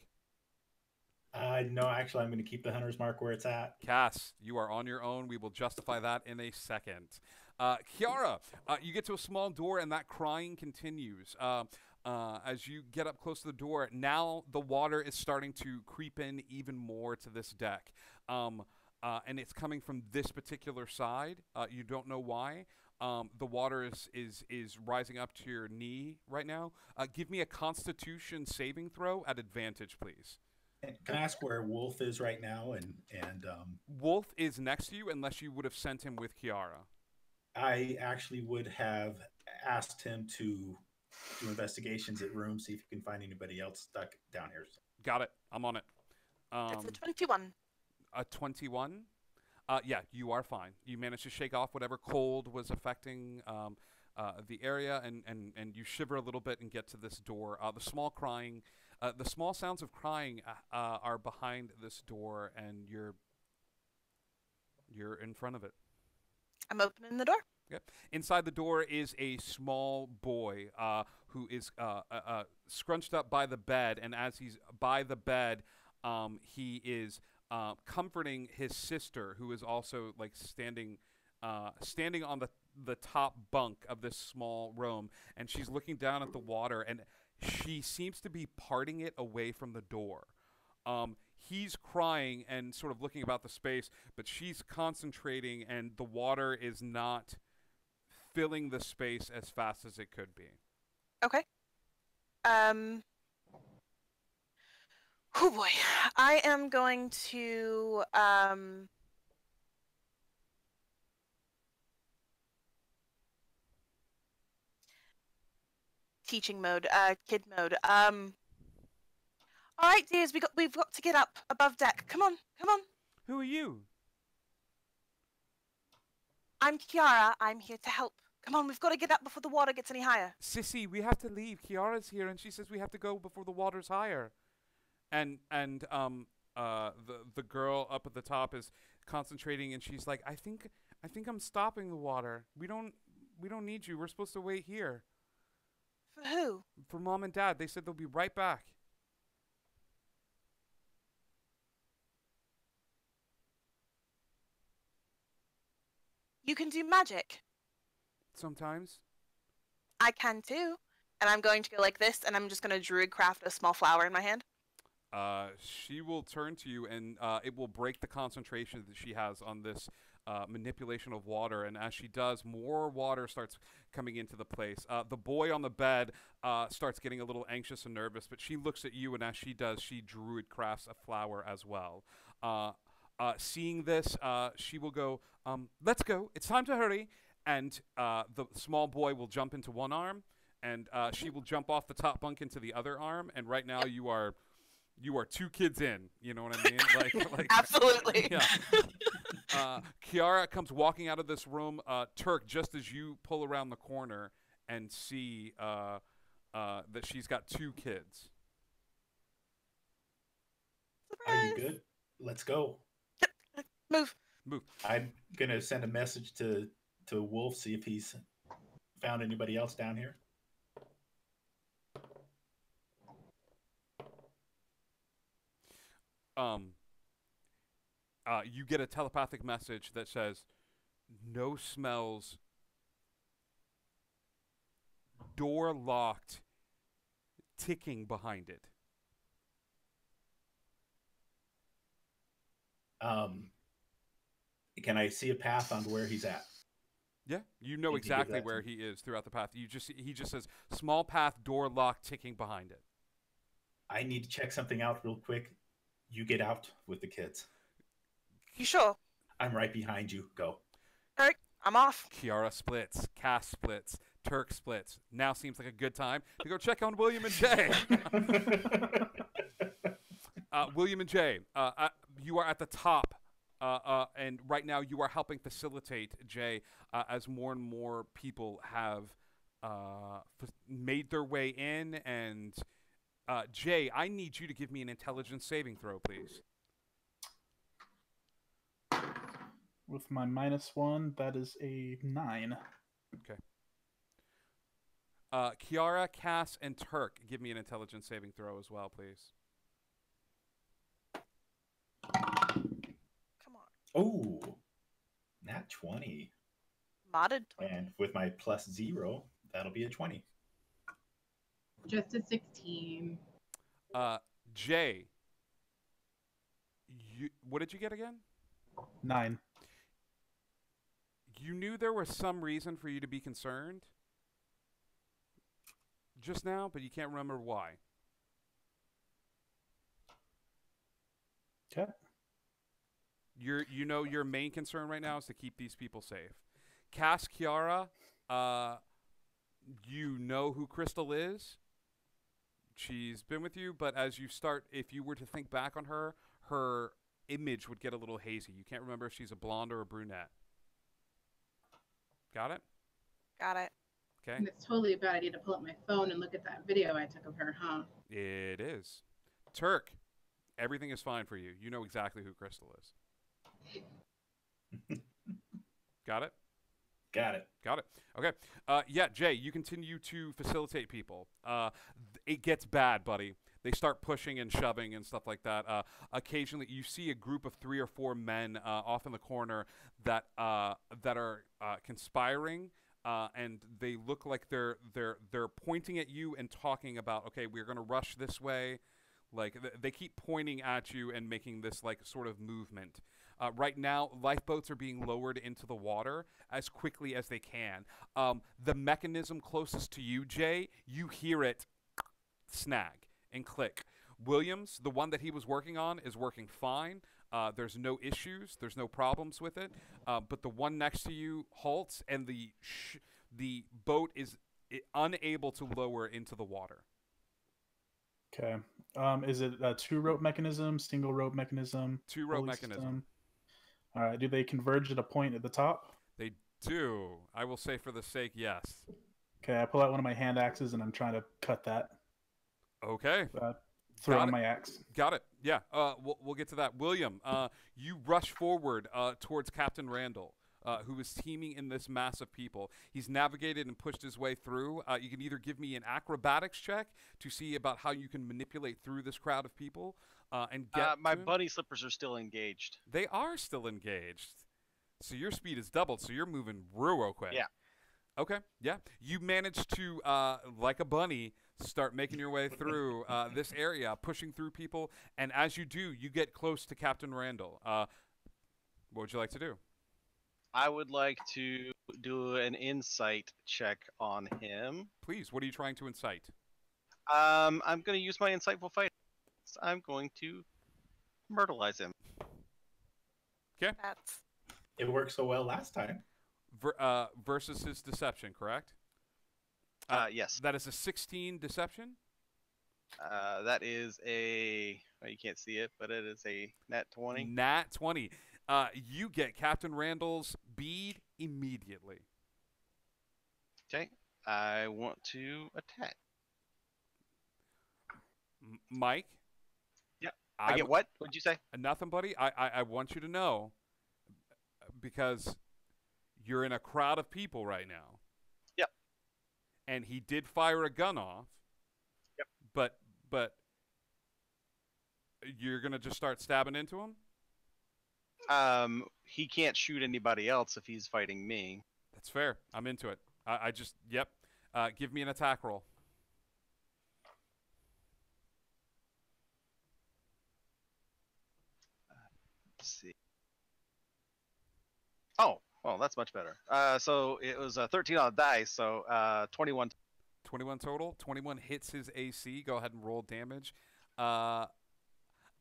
Uh, no, actually, I'm going to keep the hunter's mark where it's at. Cass, you are on your own. We will justify that in a second. Uh, Kiara, uh, you get to a small door, and that crying continues. Uh, uh, as you get up close to the door, now the water is starting to creep in even more to this deck. Um, uh, and it's coming from this particular side. Uh, you don't know why. Um, the water is, is, is rising up to your knee right now. Give me a constitution saving throw at advantage, please. And Can I ask where Wolf is right now? And and um, Wolf is next to you unless you would have sent him with Kiara. I actually would have asked him to do investigations at room, see if you can find anybody else stuck down here. Got it. I'm on it. Um, It's a 21. a 21. Uh, yeah, you are fine. You managed to shake off whatever cold was affecting um, uh, the area, and, and, and you shiver a little bit and get to this door. Uh, the small crying, uh, the small sounds of crying uh, uh, are behind this door, and you're you're in front of it. I'm opening the door. Yep. Inside the door is a small boy uh, who is uh, uh, uh, scrunched up by the bed, and as he's by the bed, um, he is uh, comforting his sister, who is also like standing, uh, standing on the the top bunk of this small room, and she's looking down at the water, and she seems to be parting it away from the door. Um, he's crying and sort of looking about the space, but she's concentrating, and the water is not filling the space as fast as it could be. Okay. Um. Oh boy, I am going to um. Teaching mode, uh, kid mode. Um. All right, dears, we got we've got to get up above deck. Come on, come on. Who are you? I'm Kiara. I'm here to help. Come on, we've got to get up before the water gets any higher. Sissy, we have to leave. Kiara's here, and she says we have to go before the water's higher. And and um uh the the girl up at the top is concentrating, and she's like, I think I think I'm stopping the water. We don't we don't need you. We're supposed to wait here. For who? For mom and dad. They said they'll be right back. You can do magic. Sometimes. I can too. And I'm going to go like this, and I'm just going to druid craft a small flower in my hand. Uh, she will turn to you, and uh, it will break the concentration that she has on this uh, manipulation of water. And as she does, more water starts coming into the place. Uh, the boy on the bed uh, starts getting a little anxious and nervous, but she looks at you, and as she does, she druid crafts a flower as well. Uh, uh, seeing this, uh, she will go, um, "Let's go! It's time to hurry!" And uh, the small boy will jump into one arm, and uh, she will jump off the top bunk into the other arm. And right now, you are you are two kids in. You know what I mean? Like, like Absolutely. Yeah. Uh, Kiara comes walking out of this room, uh, Turk, just as you pull around the corner and see uh, uh, that she's got two kids. Are you good? Let's go. Move. Move. I'm gonna send a message to to Wolf see if he's found anybody else down here. Um, uh, you get a telepathic message that says, "No smells. Door locked. Ticking behind it." Um, can I see a path on where he's at? Yeah, you know Did exactly where he is throughout the path. You just he just says small path, door locked, ticking behind it. I need to check something out real quick. You get out with the kids. You sure? I'm right behind you. Go. Alright, I'm off. Kiara splits, Cass splits, Turk splits. Now seems like a good time to go check on William and Jay. uh, William and Jay, uh, uh, you are at the top, uh, uh, and right now you are helping facilitate Jay uh, as more and more people have uh, f- made their way in. And uh, Jay, I need you to give me an intelligence saving throw, please. With my minus one, that is a nine. Okay. Uh, Kiara, Cass, and Turk, give me an intelligence saving throw as well, please. Come on. Oh, nat 20. Modded. And with my plus zero, that'll be a 20. Just a 16. Uh, Jay, you, what did you get again? Nine. You knew there was some reason for you to be concerned just now, but you can't remember why. Okay. Your, you know, your main concern right now is to keep these people safe. Cass Kiara, uh, you know who Crystal is. She's been with you, but as you start, if you were to think back on her, her image would get a little hazy. You can't remember if she's a blonde or a brunette. Got it? Got it. Okay. And it's totally a bad idea to pull up my phone and look at that video I took of her, huh? It is. Turk, everything is fine for you. You know exactly who Crystal is. Got it? Got it. Got it. Okay. Uh, yeah, Jay, you continue to facilitate people. Uh, th- it gets bad, buddy. They start pushing and shoving and stuff like that. Uh, occasionally, you see a group of three or four men uh, off in the corner that uh, that are uh, conspiring, uh, and they look like they're they're they're pointing at you and talking about, okay, we're going to rush this way. Like th- they keep pointing at you and making this like sort of movement. Uh, right now, lifeboats are being lowered into the water as quickly as they can. Um, the mechanism closest to you, Jay, you hear it snag and click. Williams, the one that he was working on, is working fine. Uh, there's no issues. There's no problems with it. Uh, but the one next to you halts, and the sh- the boat is unable to lower into the water. Okay. Um, is it a two rope mechanism, single rope mechanism? Two rope mechanism. system? All right. Do they converge at a point at the top? They do. I will say for the sake, yes. Okay. I pull out one of my hand axes and I'm trying to cut that. Okay. Uh, throw Got on it. my axe. Got it. Yeah. Uh, we'll, we'll get to that. William, uh, you rush forward uh, towards Captain Randall, uh, who is teaming in this mass of people. He's navigated and pushed his way through. Uh, you can either give me an acrobatics check to see about how you can manipulate through this crowd of people uh, and get. Uh, my to him. bunny slippers are still engaged. They are still engaged. So your speed is doubled, so you're moving real, real quick. Yeah. Okay. Yeah. You managed to, uh, like a bunny, start making your way through uh, this area, pushing through people, and as you do, you get close to Captain Randall. Uh, what would you like to do? I would like to do an insight check on him. Please. What are you trying to incite? Um, I'm going to use my insightful fight. I'm going to myrtleize him. Okay. That's It worked so well last time. Ver, uh, versus his deception, correct? Uh, yes. That is a 16 deception. Uh, that is a. Well, you can't see it, but it is a nat 20. Nat 20. Uh, you get Captain Randall's bead immediately. Okay. I want to attack. M- Mike? Yeah. I, get what? What'd you say? Nothing, buddy. I, I, I want you to know because you're in a crowd of people right now. And he did fire a gun off. Yep. But but you're gonna just start stabbing into him. Um, he can't shoot anybody else if he's fighting me. That's fair. I'm into it. I, I just yep. Uh, give me an attack roll. Let's see. Oh, that's much better. Uh, so it was a 13 on the dice, so uh, 21. 21 total. 21 hits his AC. Go ahead and roll damage. Uh,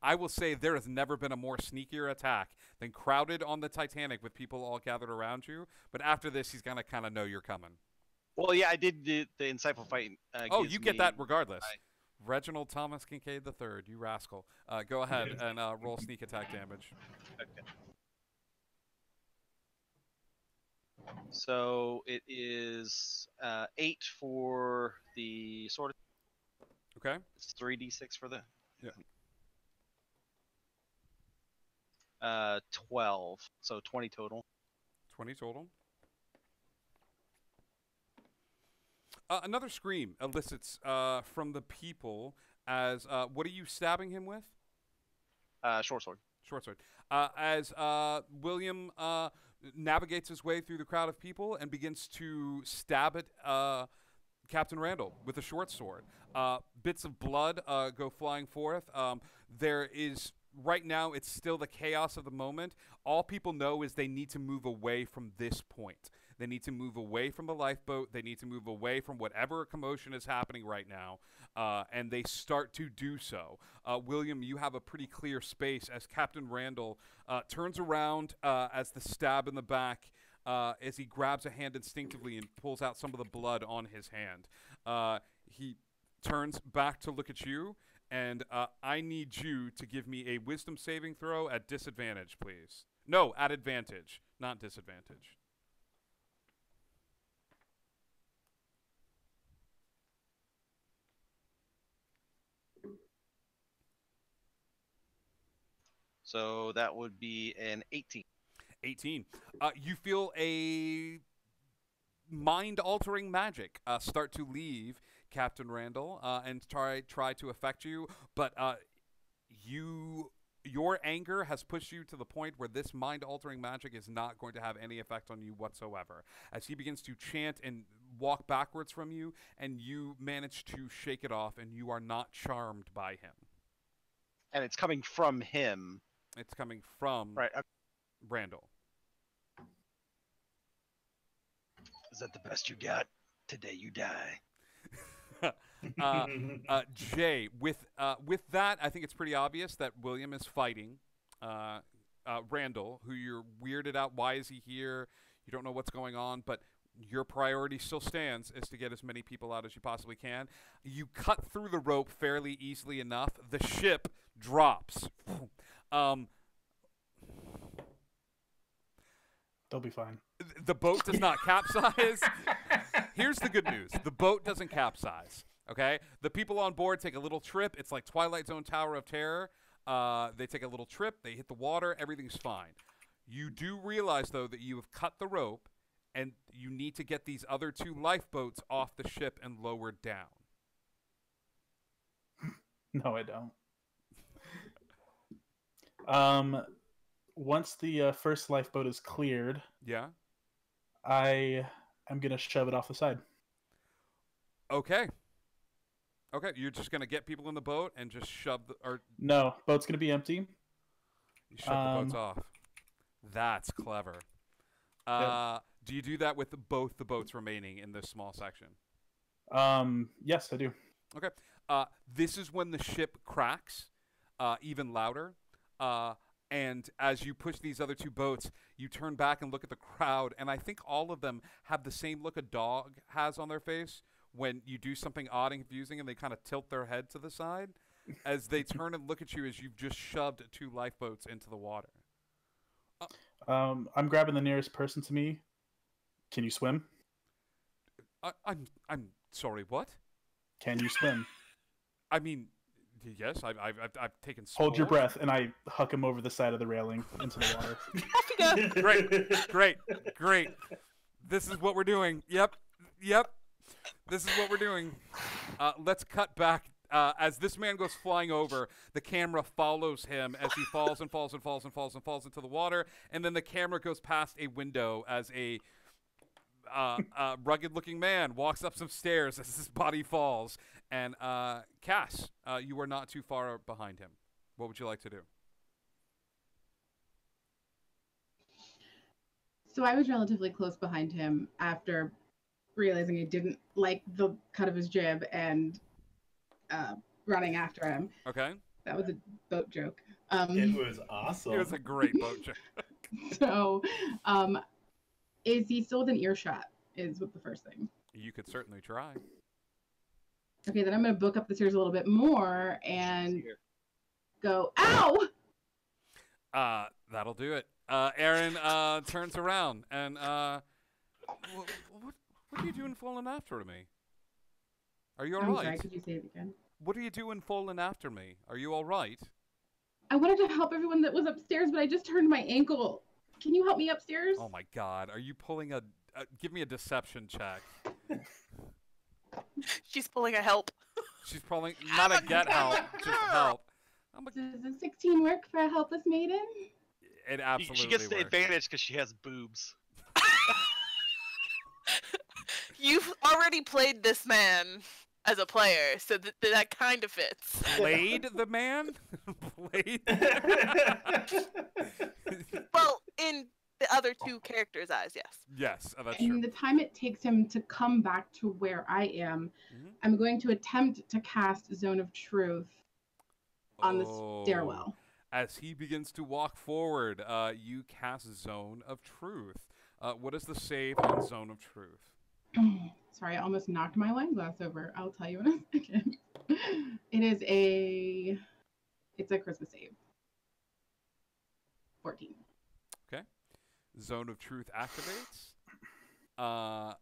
I will say there has never been a more sneakier attack than crowded on the Titanic with people all gathered around you. But after this, he's gonna kind of know you're coming. Well, yeah, I did the, the insightful fight. Uh, oh, you get me- that regardless. Reginald Thomas Kincaid III, you rascal. Uh, go ahead and uh, roll sneak attack damage. Okay. So it is uh, eight for the sword. Okay. It's three d six for the. Yeah. Uh, 12. So 20 total. 20 total. Uh, another scream elicits uh, from the people as uh, what are you stabbing him with? Uh, short sword. Short sword. Uh, as uh, William uh, navigates his way through the crowd of people and begins to stab at uh, Captain Randall with a short sword. Uh, bits of blood uh, go flying forth. Um, there is right now it's still the chaos of the moment. All people know is they need to move away from this point. They need to move away from the lifeboat. They need to move away from whatever commotion is happening right now. Uh, and they start to do so. Uh, William, you have a pretty clear space as Captain Randall uh, turns around uh, as the stab in the back. Uh, as he grabs a hand instinctively and pulls out some of the blood on his hand, uh, he turns back to look at you, and I need you to give me a wisdom saving throw at disadvantage, please. No, at advantage, not disadvantage. So that would be an 18. 18. Uh, you feel a mind altering magic uh, start to leave Captain Randall uh, and try try to affect you, but uh, you your anger has pushed you to the point where this mind altering magic is not going to have any effect on you whatsoever. As he begins to chant and walk backwards from you, and you manage to shake it off, and you are not charmed by him. And it's coming from him. It's coming from right. Randall. Is that the best you got? Today you die. uh, uh, Jay, with uh, with that, I think it's pretty obvious that William is fighting uh, uh, Randall, who you're weirded out. Why is he here? You don't know what's going on, but your priority still stands is to get as many people out as you possibly can. You cut through the rope fairly easily enough. The ship drops. Um, They'll be fine. the boat does not capsize. Here's the good news: the boat doesn't capsize. Okay, the people on board take a little trip. It's like Twilight Zone Tower of Terror. Uh, they take a little trip. They hit the water. Everything's fine. You do realize though that you have cut the rope, and you need to get these other two lifeboats off the ship and lowered down. No, I don't. Um, once the uh, first lifeboat is cleared, Yeah. I am gonna shove it off the side. Okay. Okay, you're just gonna get people in the boat and just shove the or No, boat's gonna be empty. You shut the boats Um, off. That's clever. Uh, Do you do that with both the boats remaining in this small section? Um, yes, I do. Okay. Uh, this is when the ship cracks uh, even louder. Uh, and as you push these other two boats, you turn back and look at the crowd, and I think all of them have the same look a dog has on their face when you do something odd and confusing, and they kind of tilt their head to the side as they turn and look at you as you've just shoved two lifeboats into the water. Um, I'm grabbing the nearest person to me. Can you swim? I, I'm I'm sorry. What? Can you swim? I mean, yes. I've I've, I've, I've taken. Hold your breath, and I huck him over the side of the railing into the water. great, great, great. This is what we're doing. Yep, yep. This is what we're doing. Uh, let's cut back. Uh, as this man goes flying over, the camera follows him as he falls and falls and falls and falls and falls into the water, and then the camera goes past a window as a uh, uh, rugged-looking man walks up some stairs as his body falls. And uh, Cass, uh, you are not too far behind him. What would you like to do? So I was relatively close behind him after realizing he didn't like the cut of his jib and uh, running after him. Okay. That was a boat joke. Um, It was awesome. It was a great boat joke. so, um, is he still within earshot? Is what the first thing. You could certainly try. Okay, then I'm gonna book up the stairs a little bit more and go. Ow! Uh, that'll do it. Uh, Aaron uh, turns around and uh, what, what, what are you doing falling after me? Are you all I'm right? sorry. Could you say it again? What are you doing falling after me? Are you all right? I wanted to help everyone that was upstairs, but I just turned my ankle. Can you help me upstairs? Oh my god, are you pulling a. Uh, give me a deception check. She's pulling a help. She's probably not a get help, just help. Does a 16 work for a helpless maiden? It She- absolutely She gets the works. advantage because she has boobs. You've already played this man as a player, so th- th- that kind of fits. Played the man? Played? well, in the other two characters' eyes, yes. yes, uh, that's and true. the time it takes him to come back to where I am, Mm-hmm. I'm going to attempt to cast Zone of Truth on the Oh. stairwell. As he begins to walk forward, uh, you cast Zone of Truth. Uh, what is the save on Zone of Truth? Sorry, I almost knocked my wine glass over. I'll tell you in a second. It is a, it's a Charisma save. 14. Okay. Zone of Truth activates. Uh,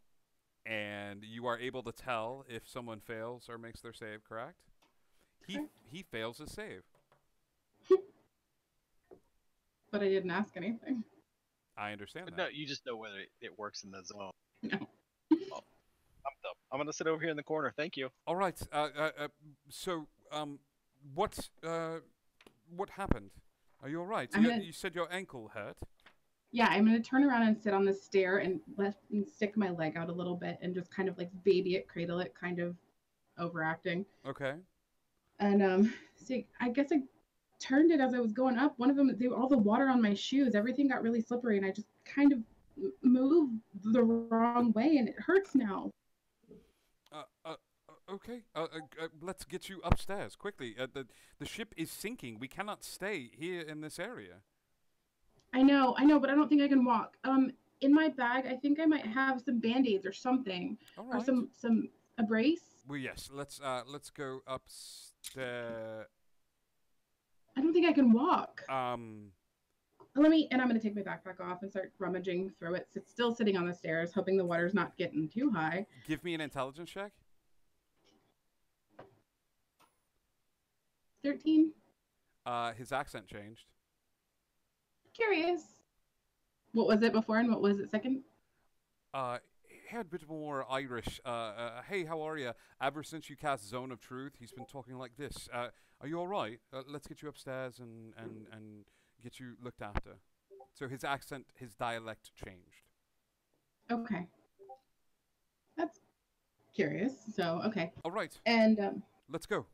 and you are able to tell if someone fails or makes their save, correct? He he fails his save. But I didn't ask anything. I understand But that. no, you just know whether it- it works in the zone. No. Oh, I'm dumb. I'm gonna sit over here in the corner. Thank you. All right. Uh, uh, uh, so, um, what uh, what happened? Are you all right? I'm You, gonna- you said your ankle hurt. Yeah, I'm gonna turn around and sit on the stair and let and stick my leg out a little bit and just kind of like baby it, cradle it, kind of overacting. Okay. And um, see, I guess I turned it as I was going up. One of them, they, all the water on my shoes, everything got really slippery, and I just kind of moved the wrong way, and it hurts now. Uh, uh, uh, okay. Uh, uh, uh, let's get you upstairs quickly. Uh, the the ship is sinking. We cannot stay here in this area. I know, I know, but I don't think I can walk. Um, in my bag, I think I might have some band-aids or something, or some some a brace. Well, yes. Let's uh, let's go upstairs. I don't think I can walk. Um. Let me, and I'm gonna take my backpack off and start rummaging through it. It's still sitting on the stairs, hoping the water's not getting too high. Give me an intelligence check. Thirteen. Uh, his accent changed. Curious. What was it before, and what was it second? Uh, he had a bit more Irish. Uh, uh, hey, how are you? Ever since you cast Zone of Truth, he's been talking like this. Uh, are you all right? Uh, let's get you upstairs and, and, and get you looked after. So his accent, his dialect changed. Okay. That's curious. So okay. All right. And um, Let's go.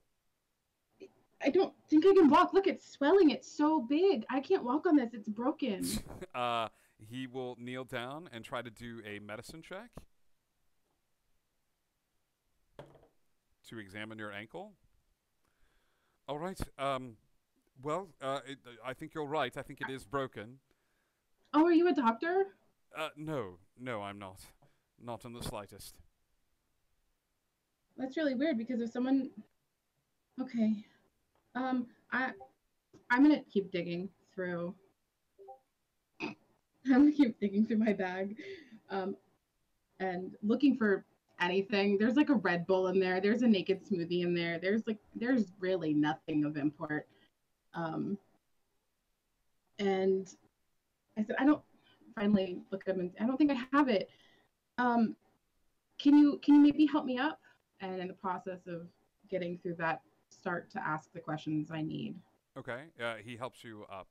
I don't think I can walk. Look, it's swelling. It's so big. I can't walk on this. It's broken. Uh, he will kneel down and try to do a medicine check to examine your ankle. All right. Um, well, uh, it, I think you're right. I think it is broken. oh, are you a doctor? Uh, no, no, I'm not. Not in the slightest. That's really weird because if someone Okay. Um I I'm gonna keep digging through I'm gonna keep digging through my bag. Um and looking for anything. There's like a Red Bull in there, there's a naked smoothie in there, there's like there's really nothing of import. Um and I said, I don't finally look at them and I don't think I have it. Um can you can you maybe help me up? And in the process of getting through that, start to ask the questions I need. Okay. Uh, he helps you up,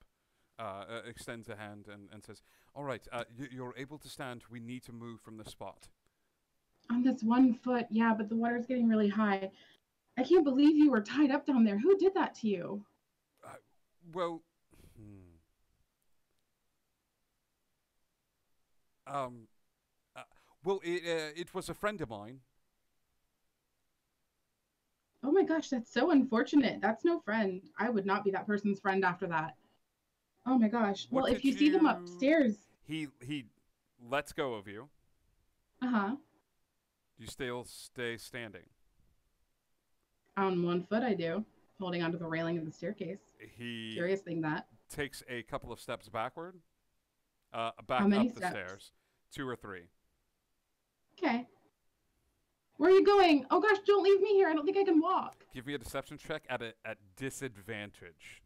uh, uh, extends a hand, and, and says, All right, uh, y- you're able to stand. We need to move from the spot. On this one foot, yeah, but the water's getting really high. I can't believe you were tied up down there. Who did that to you? Well, hmm. Um, uh, well, it, uh, it was a friend of mine. Oh my gosh, that's so unfortunate. That's no friend. I would not be that person's friend after that. Oh my gosh. What well, if did you see them upstairs, He he lets go of you. uh huh. You still stay standing. On one foot, I do, holding onto the railing of the staircase. He Curious thing that. takes a couple of steps backward, uh, back How many up the steps? stairs, two or three. Okay. Where are you going? Oh gosh, don't leave me here. I don't think I can walk. Give me a deception check at a, at disadvantage.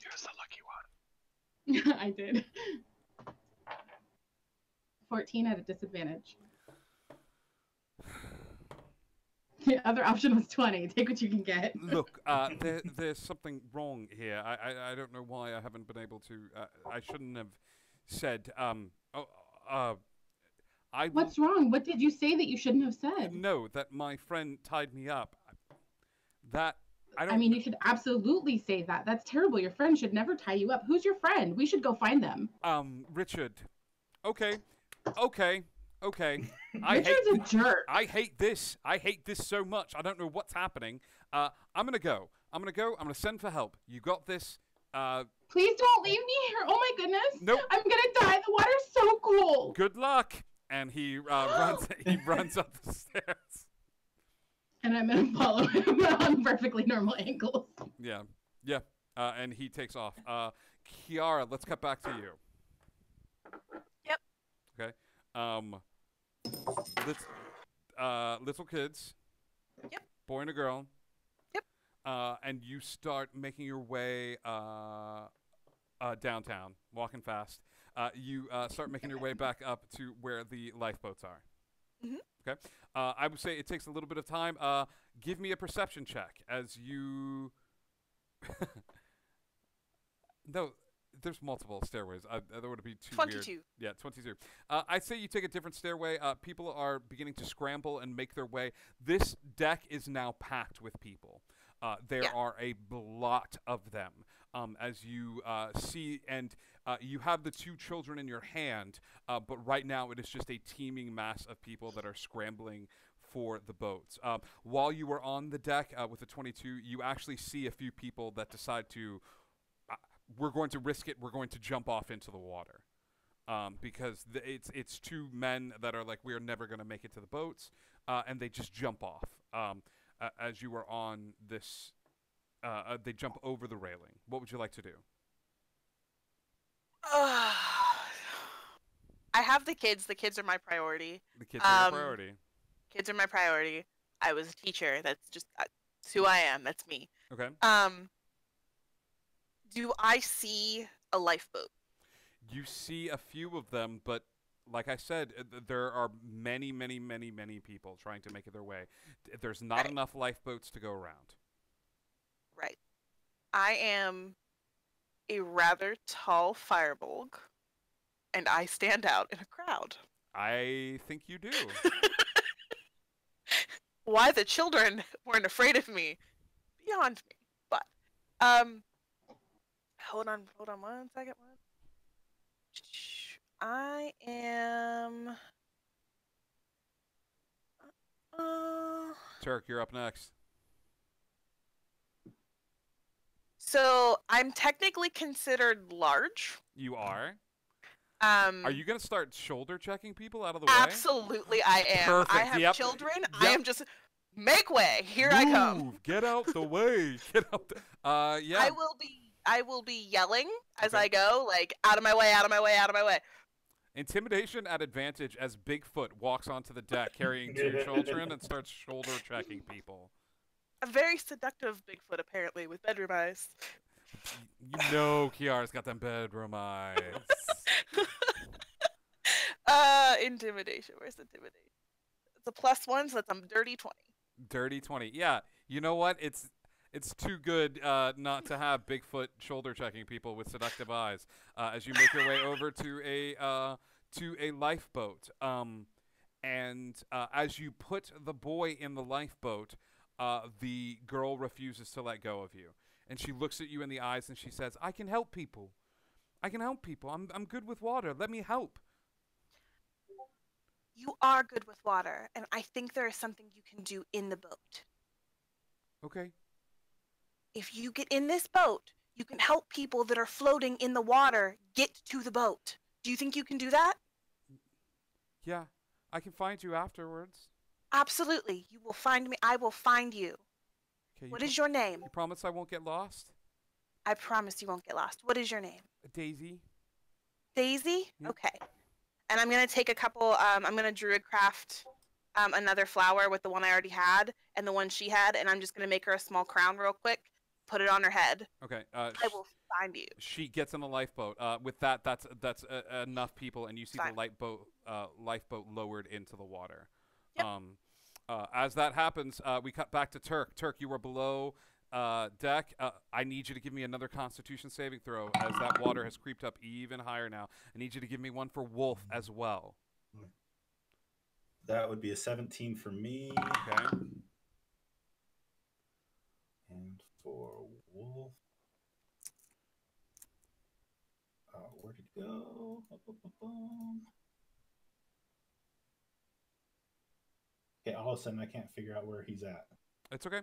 You're the lucky one. I did. 14 at a disadvantage. the other option was 20. Take what you can get. Look, uh, there, there's something wrong here. I, I, I, don't know why I haven't been able to. Uh, I shouldn't have said. Um, oh, uh, I What's wrong? What did you say that you shouldn't have said? No, that my friend tied me up. That I don't. I mean, you should absolutely say that. That's terrible. Your friend should never tie you up. Who's your friend? We should go find them. Um, Richard. Okay, okay, okay. I Richard's hate a jerk. I hate this. I hate this so much. I don't know what's happening. Uh, I'm gonna go. I'm gonna go. I'm gonna send for help. You got this. Uh, Please don't leave me here. Oh my goodness. Nope. I'm gonna die. The water's so cool. good luck. And he uh, runs. He runs up the stairs. And I'm gonna follow him on perfectly normal ankles. Yeah, yeah. Uh, and he takes off. Uh, Kiara, let's cut back to you. Yep. Okay. Um, lit- uh, little kids. Yep. Boy and a girl. Uh, and you start making your way uh, uh, downtown, walking fast. Uh, you uh, start making your way back up to where the lifeboats are. Mhm. Okay. Uh, I would say it takes a little bit of time. Uh, give me a perception check as you. no, there's multiple stairways. I, that would be too weird. 22. Yeah, 22. Uh, I'd say you take a different stairway. Uh, people are beginning to scramble and make their way. This deck is now packed with people. Uh, there are a lot of them. Um, as you uh, see, and uh, you have the two children in your hand, uh, but right now it is just a teeming mass of people that are scrambling for the boats. Um, while you were on the deck uh, with the 22, you actually see a few people that decide to uh, we're going to risk it. We're going to jump off into the water um, because the, it's it's two men that are like we are never going to make it to the boats, uh, and they just jump off. Um, uh, as you were on this, uh, uh, they jump over the railing. What would you like to do? I have the kids. The kids are my priority. The kids are Um, your priority. Kids are my priority. I was a teacher. That's just that's who I am. That's me. Okay. Um, do I see a lifeboat? You see a few of them, but like I said, uh, there are many, many, many, many people trying to make it their way. There's not enough lifeboats to go around. Right. I am a rather tall firbolg, and I stand out in a crowd. I think you do. Why the children weren't afraid of me, beyond me. But, um, hold on, hold on one second. One. I am. Uh, Turk, you're up next. so I'm technically considered large. You are. Um, Are you going to start shoulder checking people out of the way? Absolutely, I am. Perfect. I have yep, children. I am just make way. Here I come. Move, Get out the way. Get out. The, uh, yeah. I will be. I will be yelling as Okay. I go, like out of my way, out of my way, out of my way. Intimidation at advantage as Bigfoot walks onto the deck carrying two children and starts shoulder checking people. A very seductive Bigfoot, apparently, with bedroom eyes. You know Kiara's got them bedroom eyes. Uh, intimidation. Where's intimidation? It's a plus one, so that's a dirty twenty. Dirty 20. Yeah, you know what? It's it's too good uh, not to have Bigfoot shoulder checking people with seductive eyes uh, as you make your way over to a uh, to a lifeboat. Um, and uh, as you put the boy in the lifeboat, uh, the girl refuses to let go of you, and she looks at you in the eyes and she says, "I can help people. I can help people. I'm I'm good with water. Let me help." You are good with water, and I think there is something you can do in the boat. Okay. If you get in this boat, you can help people that are floating in the water get to the boat. Do you think you can do that? Yeah, I can find you afterwards. Absolutely. You will find me. I will find you. Okay. What you is your name? You promise I won't get lost? I promise you won't get lost. What is your name? Daisy. Daisy? Okay. And I'm gonna take a couple. Um, I'm gonna druid craft um, another flower with the one I already had and the one she had, and I'm just gonna make her a small crown real quick. Put it on her head. Okay. Uh, I will find you. She gets in the lifeboat. Uh, with that, that's that's uh, enough people, and you see Fine. the lifeboat uh, lifeboat lowered into the water. Um, uh, as that happens, uh, we cut back to Turk. Turk, you are below uh, deck. Uh, I need you to give me another Constitution saving throw, as that water has creeped up even higher now. I need you to give me one for Wolf as well. That would be a 17 for me. Okay. And for Wolf. Uh, where'd it go? Okay, all of a sudden I can't figure out where he's at. It's okay.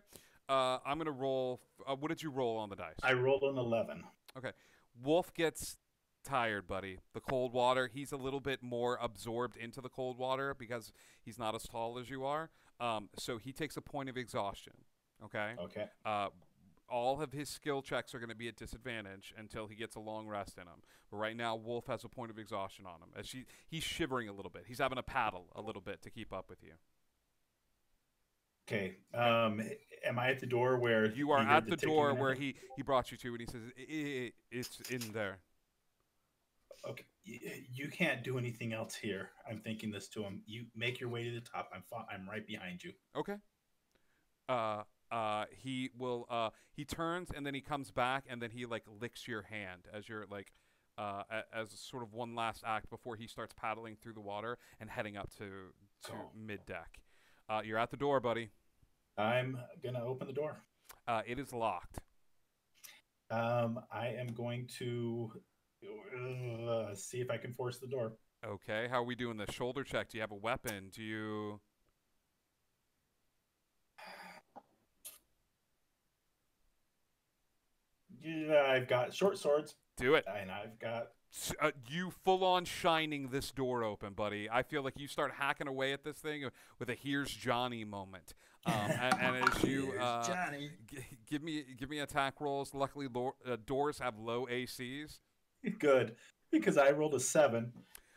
Uh, I'm gonna roll. Uh, what did you roll on the dice? I rolled an 11. Okay. Wolf gets tired, buddy. The cold water, he's a little bit more absorbed into the cold water because he's not as tall as you are. Um, so he takes a point of exhaustion. Okay. Okay. Uh, all of his skill checks are going to be at disadvantage until he gets a long rest in him. But right now, Wolf has a point of exhaustion on him. As she, he's shivering a little bit. He's having to paddle a little bit to keep up with you. Okay. Um, am I at the door where You are at the ticking door where he, he brought you to, and he says, I- I- "It's in there." Okay, you can't do anything else here. I'm thinking this to him. You make your way to the top. I'm I'm right behind you. Okay. Uh, uh, he will. Uh, he turns and then he comes back and then he like licks your hand as you're like, uh, a- as sort of one last act before he starts paddling through the water and heading up to to Oh. mid deck. Uh, you're at the door, buddy. I'm gonna open the door. Uh, it is locked. Um, I am going to uh, see if I can force the door. Okay. How are we doing the shoulder check? Do you have a weapon? Do you? I've got short swords. Do it. And I've got Uh, you full on shining this door open, buddy. I feel like you start hacking away at this thing with a "Here's Johnny" moment. Um, and, and as you uh, Johnny. g- give me give me attack rolls. Luckily, lo- uh, doors have low ACs. good because I rolled a seven.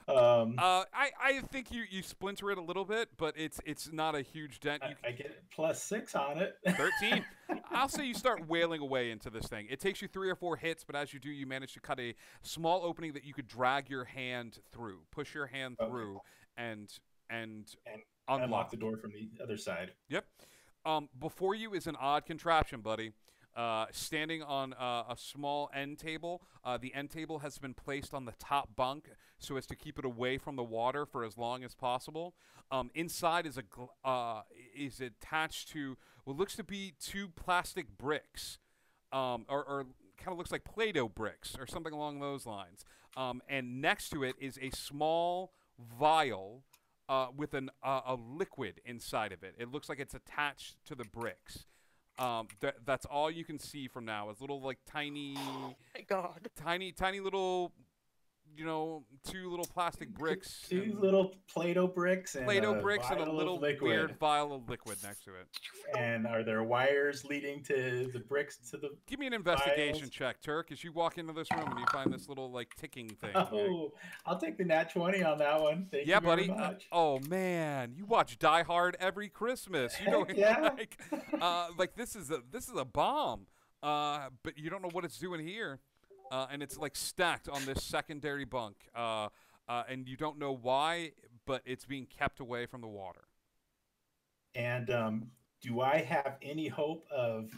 Um, Uh, I, I think you, you splinter it a little bit, but it's it's not a huge dent. You I get plus six on it. 13. I'll say you start wailing away into this thing. It takes you three or four hits, but as you do, you manage to cut a small opening that you could drag your hand through, push your hand through, and and, Unlock unlock the door from the other side. Yep. Um, before you is an odd contraption, buddy. Uh, standing on uh, a small end table. Uh, the end table has been placed on the top bunk so as to keep it away from the water for as long as possible. Um, inside is a uh, is attached to what looks to be two plastic bricks, um, or, or kind of looks like Play-Doh bricks or something along those lines. Um, and next to it is a small vial uh, with an uh, a liquid inside of it. It looks like it's attached to the bricks. Um, that that's all you can see from now. Is little like tiny, my God, tiny tiny little, you know, two little plastic bricks, Two little Play-Doh bricks and Play-Doh a bricks, and a little liquid. weird vial of liquid next to it. And are there wires leading to the bricks to the? Give me an investigation vials? check, Turk, as you walk into this room and you find this little like ticking thing. Oh, I'll take the nat twenty on that one. Thank yeah, you very buddy. Uh, oh man, you watch Die Hard every Christmas. You know, yeah. like, uh, like this is a this is a bomb. Uh, but you don't know what it's doing here, uh, and it's like stacked on this secondary bunk. Uh, uh, and you don't know why, but it's being kept away from the water. And um, do I have any hope of?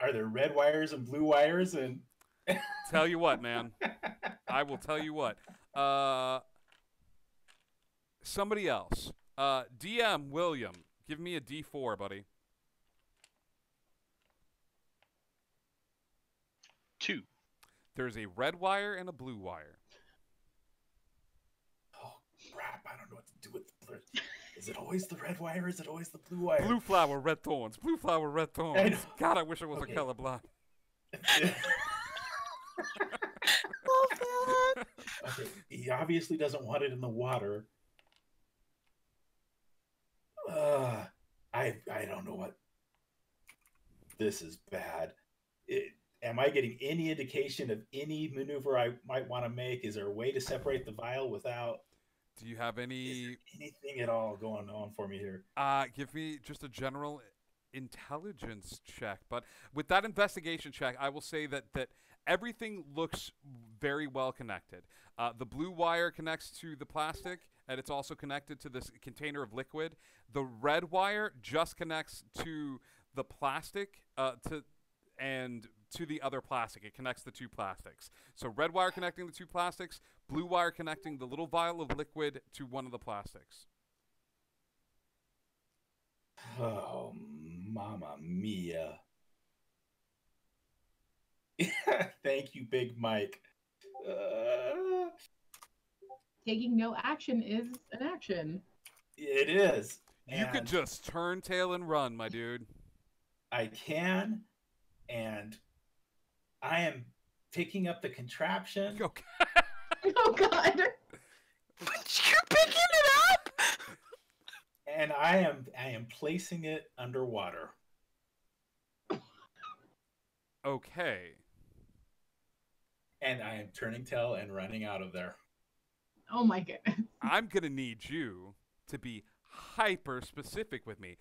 Are there red wires and blue wires and? Tell you what, man. I will tell you what. Uh, somebody else. Uh, DM William, give me a D4, buddy. Two. There's a red wire and a blue wire. Oh crap! I don't know what to do with the blue. Is it always the red wire? Is it always the blue wire? Blue flower, red thorns. Blue flower, red I thorns. God, I wish I was Okay. a colorblind. Okay, he obviously doesn't want it in the water. Uh, I I don't know what. This is bad. It, am I getting any indication of any maneuver I might want to make? Is there a way to separate the vial without Do you have any? anything at all going on for me here? Uh, give me just a general intelligence check, but with that investigation check, I will say that that everything looks very well connected. Uh, the blue wire connects to the plastic, and it's also connected to this container of liquid. The red wire just connects to the plastic uh, to and to the other plastic. It connects the two plastics. So red wire connecting the two plastics, blue wire connecting the little vial of liquid to one of the plastics. Oh, mama mia. Thank you, Big Mike. Uh, Taking no action is an action. it is. You could just turn tail and run, my dude. I can, and I am picking up the contraption. Okay. Oh God. You're picking it up. And I am I am placing it underwater. Okay. And I am turning tail and running out of there. Oh my goodness. I'm going to need you to be hyper specific with me.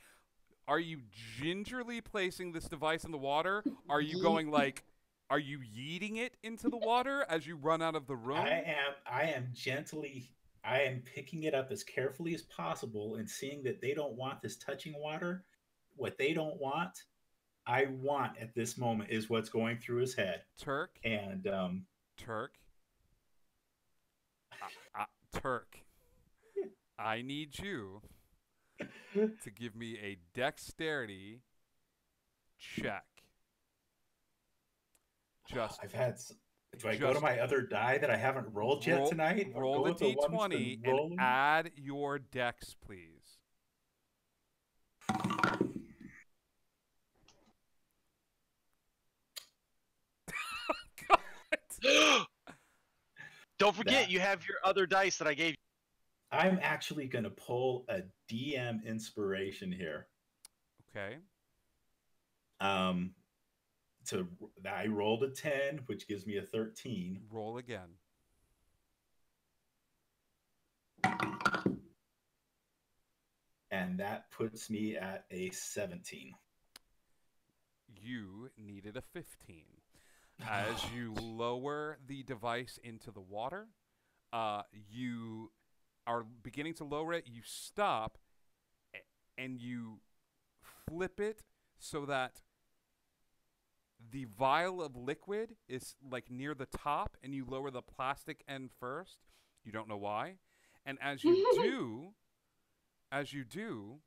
Are you gingerly placing this device in the water? Are you going like are you yeeting it into the water as you run out of the room? I am I am gently I am picking it up as carefully as possible and seeing that they don't want this touching water. What they don't want, I want at this moment is what's going through his head. Turk. And um Turk. Uh, uh, Turk. I need you to give me a dexterity check. Just I've had do I go to my other die that I haven't rolled yet roll, tonight? Roll the with the ones d20 and rolling? add your dex, please. Don't forget, That- you have your other dice that I gave you. I'm actually going to pull a DM inspiration here. Okay. Um, to I rolled a ten, which gives me a thirteen. Roll again. and that puts me at a seventeen. You needed a 15. As you lower the device into the water, uh, you are beginning to lower it. You stop and you flip it so that the vial of liquid is like near the top, and you lower the plastic end first. You don't know why. And as you do, as you do,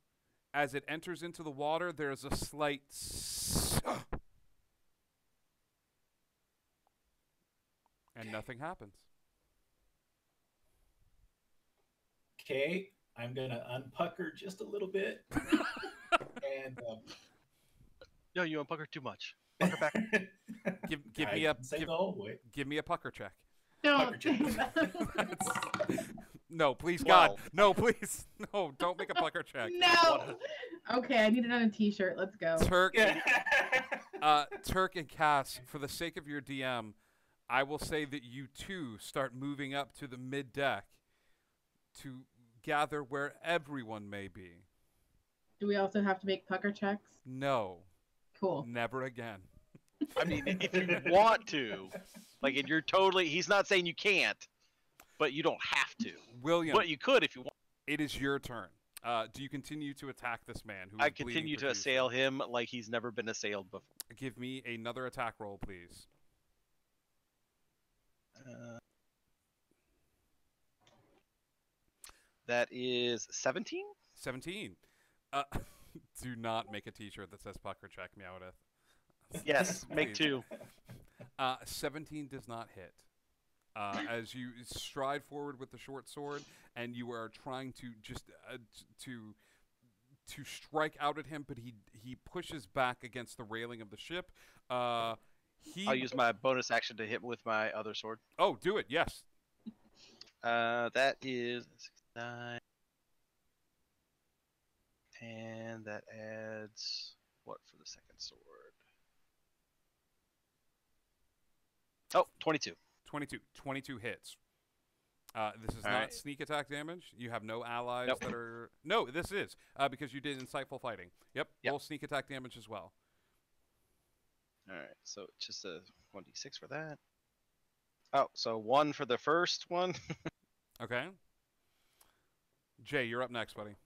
as it enters into the water, there's a slight. s- and nothing happens. Okay, I'm gonna unpucker just a little bit, and um, No, you unpucker too much. Pucker back. Give, give me a give, the whole way. give me a pucker check. Don't. No, please, God, no, please, no, don't make a pucker check. no. Okay, I need it on a T-shirt. Let's go. Turk, uh, Turk and Cass, for the sake of your DM, I will say that you two start moving up to the mid deck to gather where everyone may be. Do we also have to make pucker checks? No, Cool. never again. I mean, if you want to, like, and you're totally, he's not saying you can't, but you don't have to. William, But you could if you want. it is your turn. Uh, do you continue to attack this man? Who I continue to assail him like he's never been assailed before. Give me another attack roll, please. Uh, that is 17? 17. Uh, do not make a t-shirt that says pucker check Meowth. Yes, make two. Uh, 17 does not hit. Uh, as you stride forward with the short sword, and you are trying to just uh, to to strike out at him, but he he pushes back against the railing of the ship. Uh, he I'll use my bonus action to hit with my other sword. oh, do it, yes. Uh, that is nine, and that adds what for the second sword? Oh, 22. 22. 22 hits. Uh, this is All not right. sneak attack damage. You have no allies Nope. that are. No, this is uh, because you did insightful fighting. Yep, roll sneak attack damage as well. All right, so just a one d six for that. Oh, so one for the first one. Okay. Jay, you're up next, buddy.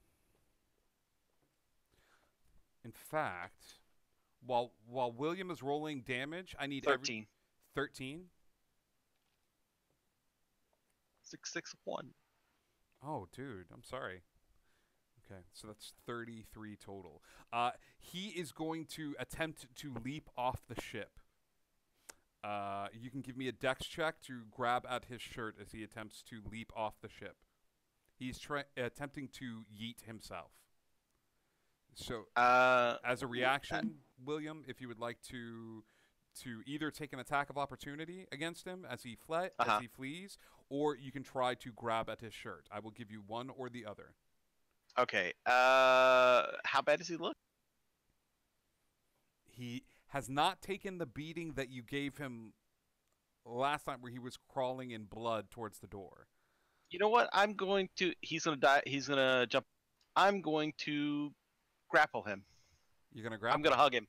In fact, while while William is rolling damage, I need every- 13. 13? Six six one. Oh, dude, I'm sorry. Okay, so that's 33 total. Uh, he is going to attempt to leap off the ship. Uh, you can give me a dex check to grab at his shirt as he attempts to leap off the ship. He's try- attempting to yeet himself. So, uh, as a reaction, William, if you would like to to either take an attack of opportunity against him as he fle- Uh-huh. as he flees, or you can try to grab at his shirt. I will give you one or the other. Okay. Uh, how bad does he look? He has not taken the beating that you gave him last time, where he was crawling in blood towards the door. You know what? I'm going to. He's gonna die. He's gonna jump. I'm going to grapple him. You're gonna grab. I'm gonna hug him.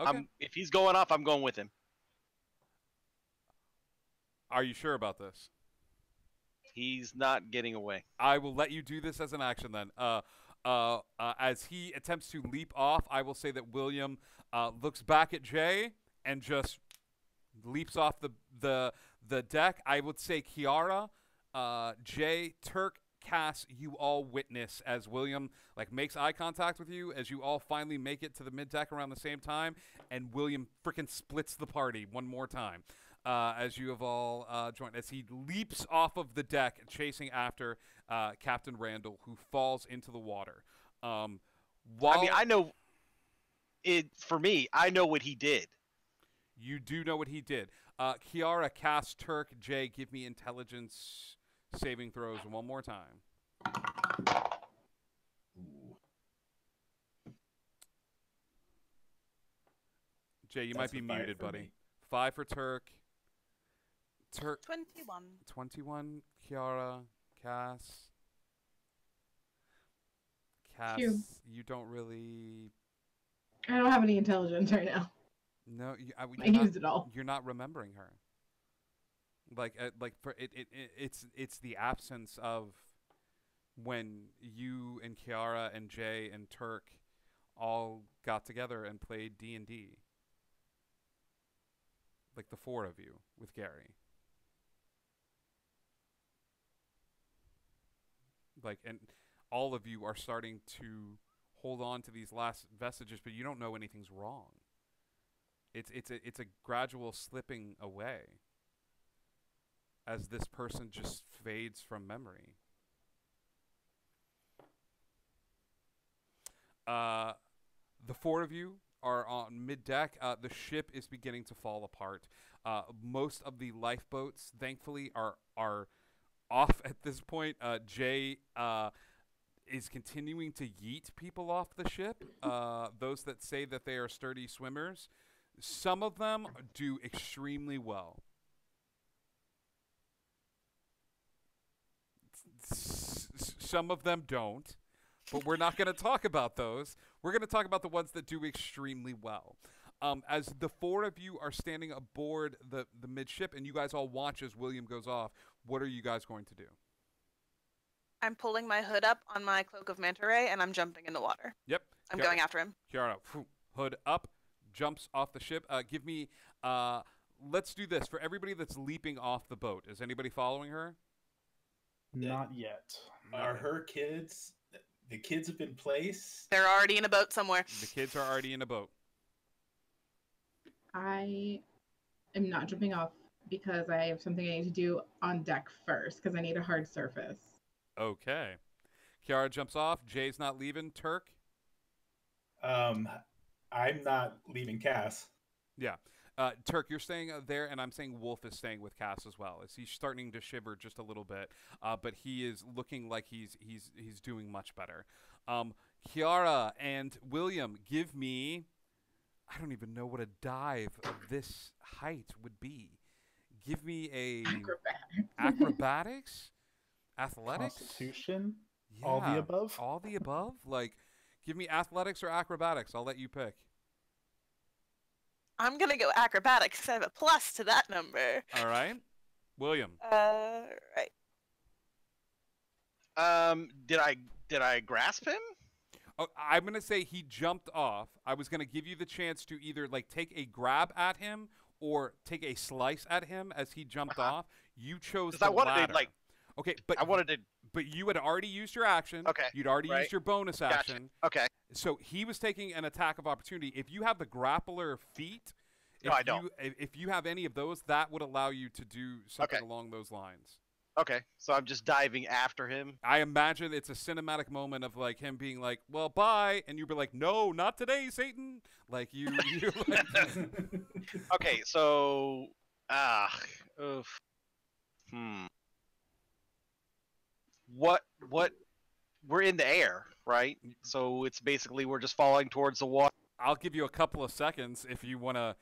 Okay. I'm, if he's going off, I'm going with him. Are you sure about this? He's not getting away. I will let you do this as an action then. Uh, uh, uh, as he attempts to leap off, I will say that William uh, looks back at Jay and just leaps off the the the deck. I would say Kiara, uh, Jay, Turk, Cass, you all witness as William like makes eye contact with you as you all finally make it to the mid deck around the same time, and William freaking splits the party one more time. Uh, as you have all uh, joined, as he leaps off of the deck, chasing after uh, Captain Randall, who falls into the water. Um, while I mean, I know. It for me. I know what he did. You do know what he did. Uh, Kiara, Cass, Turk, Jay, give me intelligence saving throws one more time. Jay, you might be muted, buddy. me. Five for Turk. Turk. 21. 21, Kiara, Cass. Cass, Phew. you don't really. I don't have any intelligence right now. No, you, I, I not- used it all. You're not remembering her. Like, uh, like for it, it, it, it's it's the absence of when you and Kiara and Jay and Turk all got together and played D and D. Like the four of you with Gary. Like, and all of you are starting to hold on to these last vestiges, but you don't know anything's wrong. It's it's a it's a gradual slipping away as this person just fades from memory. Uh, the four of you are on mid deck. Uh, the ship is beginning to fall apart. Uh, most of the lifeboats, thankfully, are are off at this point. Uh, Jay uh, is continuing to yeet people off the ship. Uh, those that say that they are sturdy swimmers, some of them do extremely well. S- some of them don't, but we're not going to talk about those. We're going to talk about the ones that do extremely well. Um, as the four of you are standing aboard the, the midship and you guys all watch as William goes off, what are you guys going to do? I'm pulling my hood up on my cloak of manta ray and I'm jumping in the water. Yep. I'm Kiara- going after him. Kiara, phew, hood up, jumps off the ship. Uh, give me. Uh, let's do this for everybody that's leaping off the boat. Is anybody following her? Not yet. Are her kids? The kids have been placed. They're already in a boat somewhere. The kids are already in a boat. I am not jumping off because I have something I need to do on deck first because I need a hard surface. Okay. Kiara jumps off. Jay's not leaving. Turk. Um, I'm not leaving Cass. Yeah. Uh, Turk, you're staying uh, there, and I'm saying Wolf is staying with Cass as well. As he's starting to shiver just a little bit, uh, but he is looking like he's he's he's doing much better. Um, Kiara and William, give me. I don't even know what a dive of this height would be. Give me a Acrobatics. acrobatics. Athletics. Constitution. All the above. All the above. Like, give me athletics or acrobatics. I'll let you pick. I'm gonna go acrobatics 'cause I have a plus to that number. All right, William. Uh, right. Um, did I did I grasp him? Oh, I'm gonna say he jumped off. I was gonna give you the chance to either like take a grab at him or take a slice at him as he jumped off. You chose 'Cause the. I wanted to, like- okay, but I wanted to. But you had already used your action. Okay, You'd already right. used your bonus Gotcha. action. Okay. So he was taking an attack of opportunity. If you have the grappler feat, if No, I you, don't. If, if you have any of those, that would allow you to do something Okay. along those lines. Okay, so I'm just diving after him. I imagine it's a cinematic moment of like him being like, "Well, bye," and you'd be like, "No, not today, Satan!" Like you, you like, Okay, so ah, oof. hmm. What what? We're in the air, right? So it's basically we're just falling towards the water. I'll give you a couple of seconds if you wanna,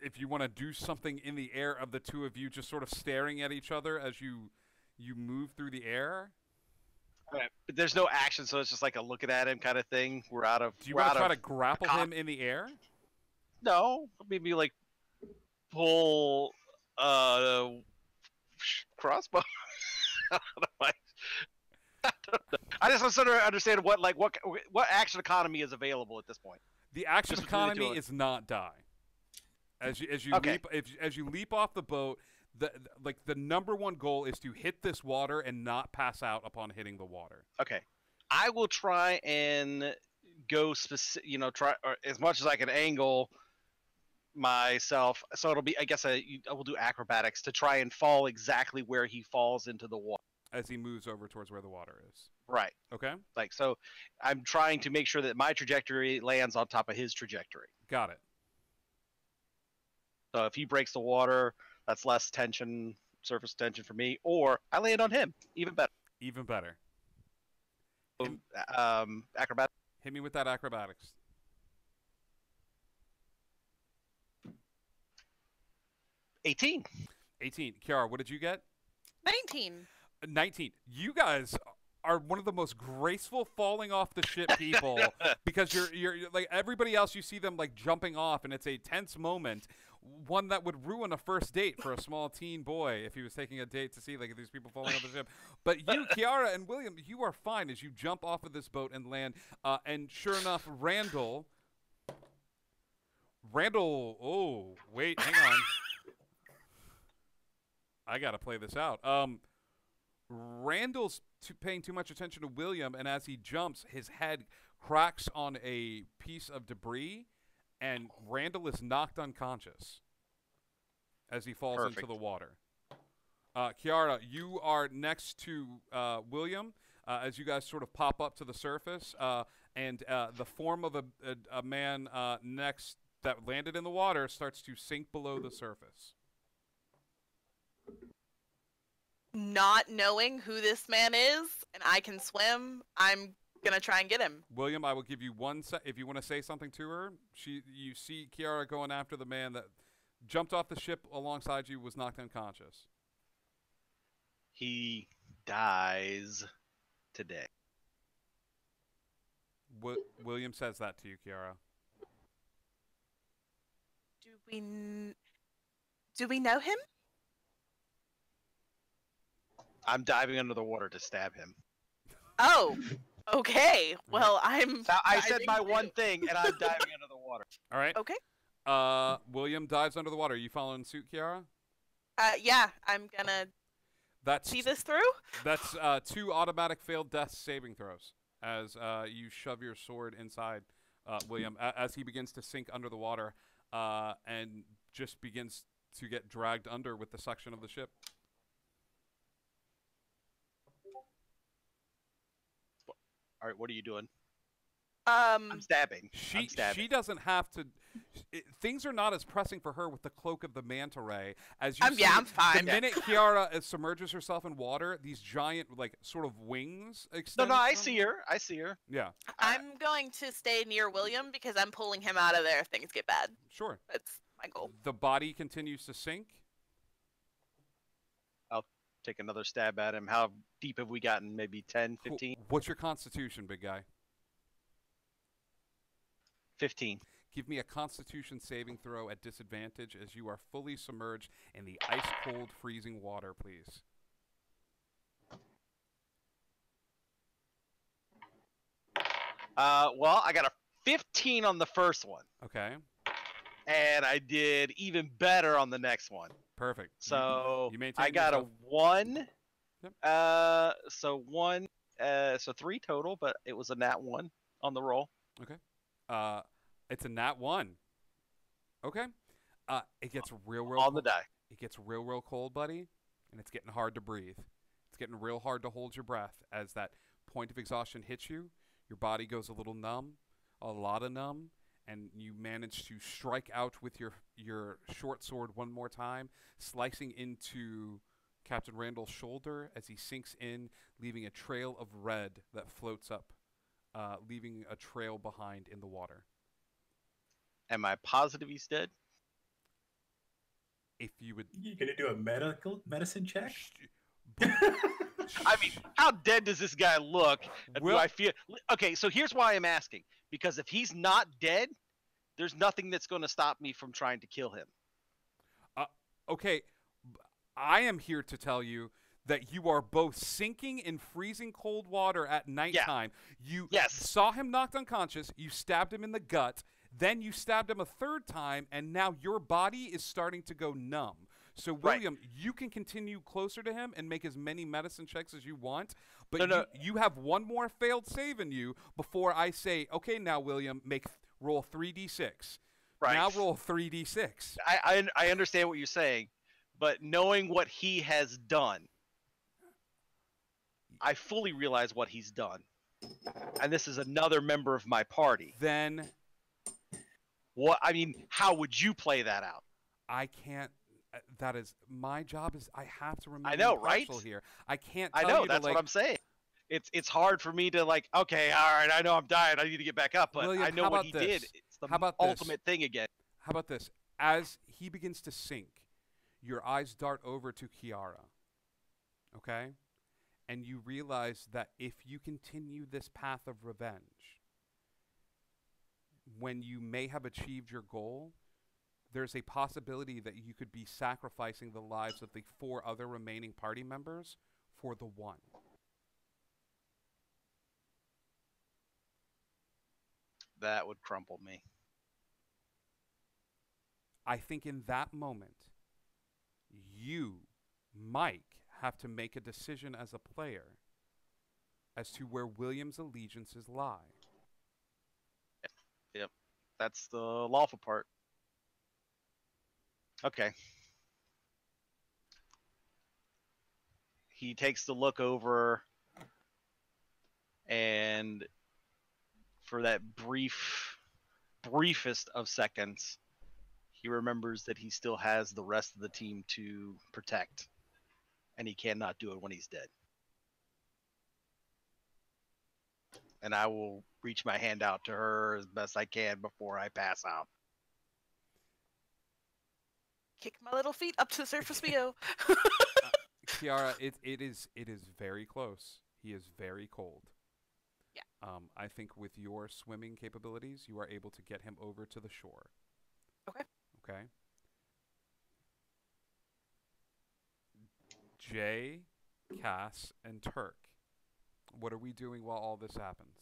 if you wanna do something in the air of the two of you, just sort of staring at each other as you, you move through the air. Alright, But there's no action, so it's just like a looking at him kind of thing. We're out of. Do you want to try to grapple him in the air? No, maybe like pull uh crossbow. I don't. I- I don't just want sort of understand what like what what action economy is available at this point. The action Just economy is not die. As you as you Okay. leap if, as you leap off the boat, the like the number one goal is to hit this water and not pass out upon hitting the water. Okay, I will try and go specific. You know, try or as much as I can angle myself. So it'll be, I guess, I, I will do acrobatics to try and fall exactly where he falls into the water. As he moves over towards where the water is. Right. Okay. Like so, I'm trying to make sure that my trajectory lands on top of his trajectory. Got it. So if he breaks the water, that's less tension, surface tension for me, or I land on him, even better. Even better. Um, acrobat. Hit me with that acrobatics. Eighteen. 18. Kiara, what did you get? 19. 19. You guys are one of the most graceful falling off the ship people because you're, you're you're like everybody else you see them like jumping off and it's a tense moment one that would ruin a first date for a small teen boy if he was taking a date to see like these people falling off the ship but you Kiara and William you are fine as you jump off of this boat and land uh, and sure enough Randall Randall oh wait hang on I gotta play this out. Um, Randall's too, paying too much attention to William, and as he jumps, his head cracks on a piece of debris, and Randall is knocked unconscious as he falls into the water. Uh, Kiara, you are next to uh, William uh, as you guys sort of pop up to the surface, uh, and uh, the form of a, a, a man uh, next that landed in the water starts to sink below the surface. Not knowing who this man is and I can swim, I'm gonna try and get him. William, I will give you one sec if you want to say something to her. She, you see Kiara going after the man that jumped off the ship alongside you, was knocked unconscious. He dies today. Wi- William says that to you, Kiara. Do we kn- do we know him? I'm diving under the water to stab him. Oh, okay. Well, I'm. Now, I said my too. one thing, and I'm diving under the water. All right. Okay. Uh, William dives under the water. Are you following suit, Kiara? Uh, yeah, I'm gonna That's see this through. That's uh, two automatic failed death saving throws as uh, you shove your sword inside uh, William as he begins to sink under the water uh, and just begins to get dragged under with the suction of the ship. All right, what are you doing? Um, I'm stabbing. She I'm stabbing. she doesn't have to. It, things are not as pressing for her with the cloak of the manta ray as you Um, see. yeah, I'm fine. The minute Kiara uh, submerges herself in water, these giant like sort of wings No, extend. no, I from see her. I see her. Yeah, I'm going to stay near William because I'm pulling him out of there if things get bad. sure. That's my goal. The body continues to sink. Take another stab at him. How deep have we gotten? Maybe 10, 15? What's your constitution, big guy? 15. Give me a constitution saving throw at disadvantage as you are fully submerged in the ice cold, freezing water, please. Uh, well, I got a 15 on the first one, Okay. and I did even better on the next one. Perfect. So you I got yourself. a one. Uh, so one. Uh, so three total, but it was a nat one on the roll. Okay. Uh, it's a nat one. Okay. Uh, it gets real, real On the die. It gets real, real cold, buddy, and it's getting hard to breathe. It's getting real hard to hold your breath as that point of exhaustion hits you. Your body goes a little numb, a lot of numb, and you manage to strike out with your your short sword one more time, slicing into Captain Randall's shoulder as he sinks in, leaving a trail of red that floats up, uh, leaving a trail behind in the water. Am I positive he's dead? If you would, You gonna do a medical medicine check? I mean, how dead does this guy look? And Well- do I feel? Okay, so here's why I'm asking. Because if he's not dead, there's nothing that's going to stop me from trying to kill him. Uh, okay, I am here to tell you that you are both sinking in freezing cold water at nighttime. You saw him knocked unconscious, you stabbed him in the gut, then you stabbed him a third time, and now your body is starting to go numb. So, William, you can continue closer to him and make as many medicine checks as you want, but No, no. You, you have one more failed save in you before I say, okay, now, William, make roll 3d6. Right. Now roll 3d6. I, I I understand what you're saying, but knowing what he has done, I fully realize what he's done, and this is another member of my party. Then, what? I mean, how would you play that out? I can't. Uh, That is my job. Is I have to remain know, right? here. I can't. I know you to, that's like, what I'm saying. It's it's hard for me to like. Okay, all right, I know I'm dying. I need to get back up, but William, I know what he this? did. It's the How about this? ultimate thing again. How about this? As he begins to sink, your eyes dart over to Kiara. Okay? And you realize that if you continue this path of revenge, when you may have achieved your goal, there's a possibility that you could be sacrificing the lives of the four other remaining party members for the one. That would crumple me. I think in that moment, you, Mike, have to make a decision as a player as to where William's allegiances lie. Yep, that's the lawful part. Okay. He takes the look over, and for that brief, briefest of seconds, he remembers that he still has the rest of the team to protect, and he cannot do it when he's dead. And I will reach my hand out to her as best I can before I pass out. Kick my little feet up to the surface we go. Kiara, it, it is it is very close. He is very cold. Yeah. Um, I think with your swimming capabilities, you are able to get him over to the shore. Okay. Okay. Jay, Cass, and Turk. What are we doing while all this happens?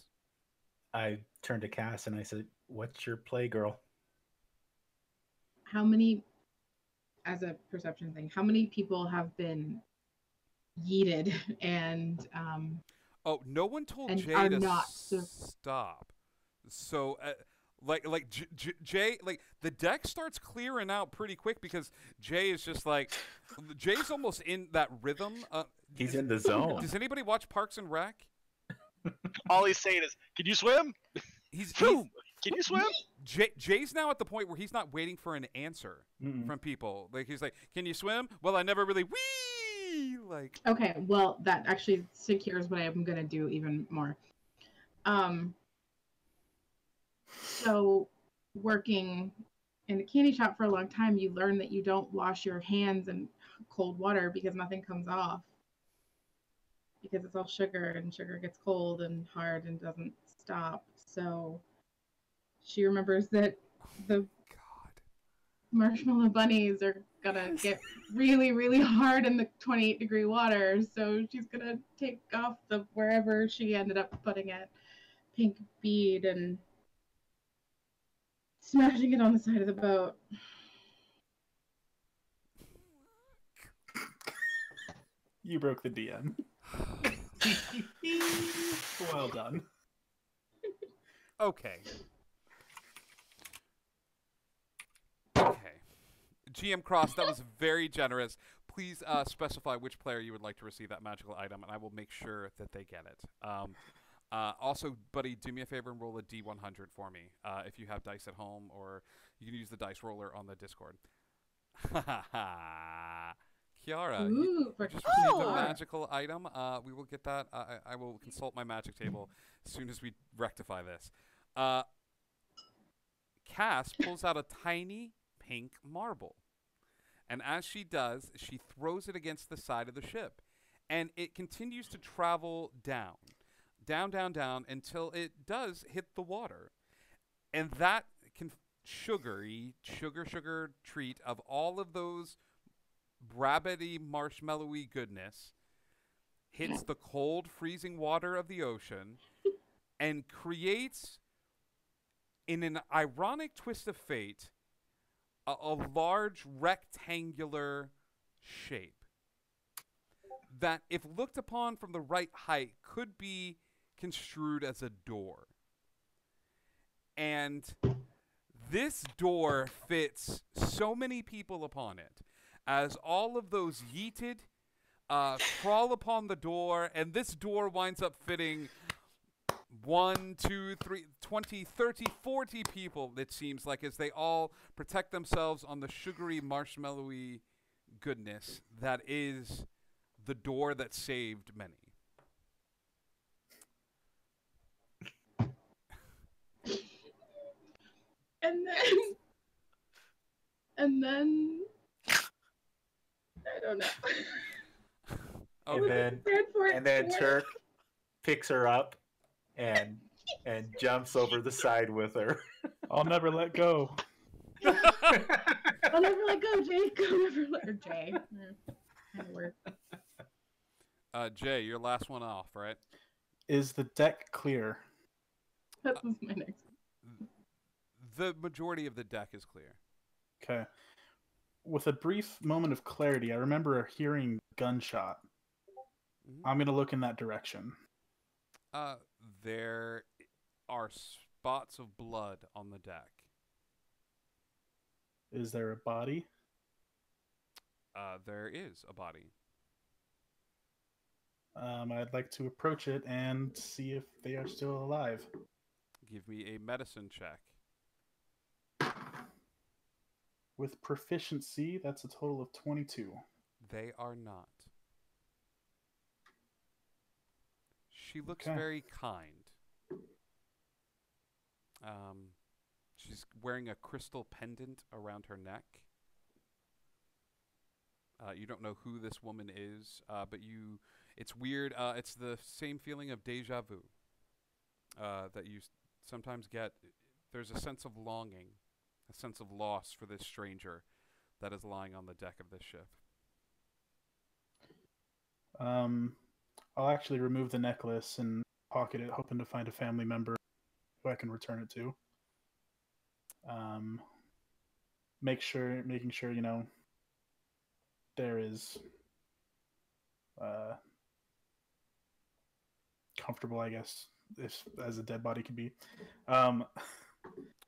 I turned to Cass and I said, "What's your play, girl?" How many, as a perception thing, how many people have been yeeted and um, Oh, no one told And Jay are to not s- stop. So, uh, like, like J- J- Jay, like the deck starts clearing out pretty quick because Jay is just like, Jay's almost in that rhythm. Uh, He's in the zone. Does anybody watch Parks and Rec? All he's saying is, "Can you swim?" He's, Boom. Can you swim? Jay, Jay's now at the point where he's not waiting for an answer from people. Like he's like, "Can you swim?" Well, I never really wee like. Okay, well, that actually secures what I'm gonna do even more. Um, so working in a candy shop for a long time, you learn that you don't wash your hands in cold water because nothing comes off because it's all sugar and sugar gets cold and hard and doesn't stop. So she remembers that the marshmallow bunnies are gonna get really, really hard in the 28 degree water. So she's gonna take off the wherever she ended up putting it, pink bead, and smashing it on the side of the boat. You broke the DM. well done. Okay. Okay. GM Cross, that was very generous. Please uh, specify which player you would like to receive that magical item, and I will make sure that they get it. Um, uh, also, buddy, do me a favor and roll a D100 for me uh, if you have dice at home, or you can use the dice roller on the Discord. Kiara, you- Ooh, you for just received a magical item. Uh, we will get that. I, I I will consult my magic table as soon as we rectify this. Uh, Cass pulls out a tiny pink marble. And as she does, she throws it against the side of the ship. And it continues to travel down, down, down, down until it does hit the water. And that conf- sugary, sugar, sugar treat of all of those rabbity, marshmallowy goodness hits the cold, freezing water of the ocean and creates, in an ironic twist of fate, a, a large rectangular shape that, if looked upon from the right height, could be construed as a door. And this door fits so many people upon it, as all of those yeeted uh, crawl upon the door, and this door winds up fitting one, two, three, 20, 30, 40 people, it seems like, as they all protect themselves on the sugary, marshmallowy goodness that is the door that saved many. And then, and then, I don't know. And then, prepared for it and then. Turk picks her up and and jumps over the side with her. I'll never let go. I'll never let go, Jake. I'll never let go, Jay. Mm, kinda weird. Uh, Jay, your last one off, right? Is the deck clear? That was my next. The majority of the deck is clear. Okay. With a brief moment of clarity, I remember hearing gunshot. I'm gonna look in that direction. Uh, there are spots of blood on the deck. Is there a body? Uh, there is a body. Um, I'd like to approach it and see if they are still alive. Give me a medicine check. With proficiency, that's a total of 22. They are not. She looks Okay. very kind. Um, she's wearing a crystal pendant around her neck. Uh, you don't know who this woman is, uh, but you. It's weird. Uh, it's the same feeling of deja vu uh, that you s- sometimes get. There's a sense of longing, a sense of loss for this stranger that is lying on the deck of this ship. Um, I'll actually remove the necklace and pocket it, hoping to find a family member who I can return it to. Um, make sure, making sure you know there is uh, comfortable, I guess, if as a dead body can be. Um,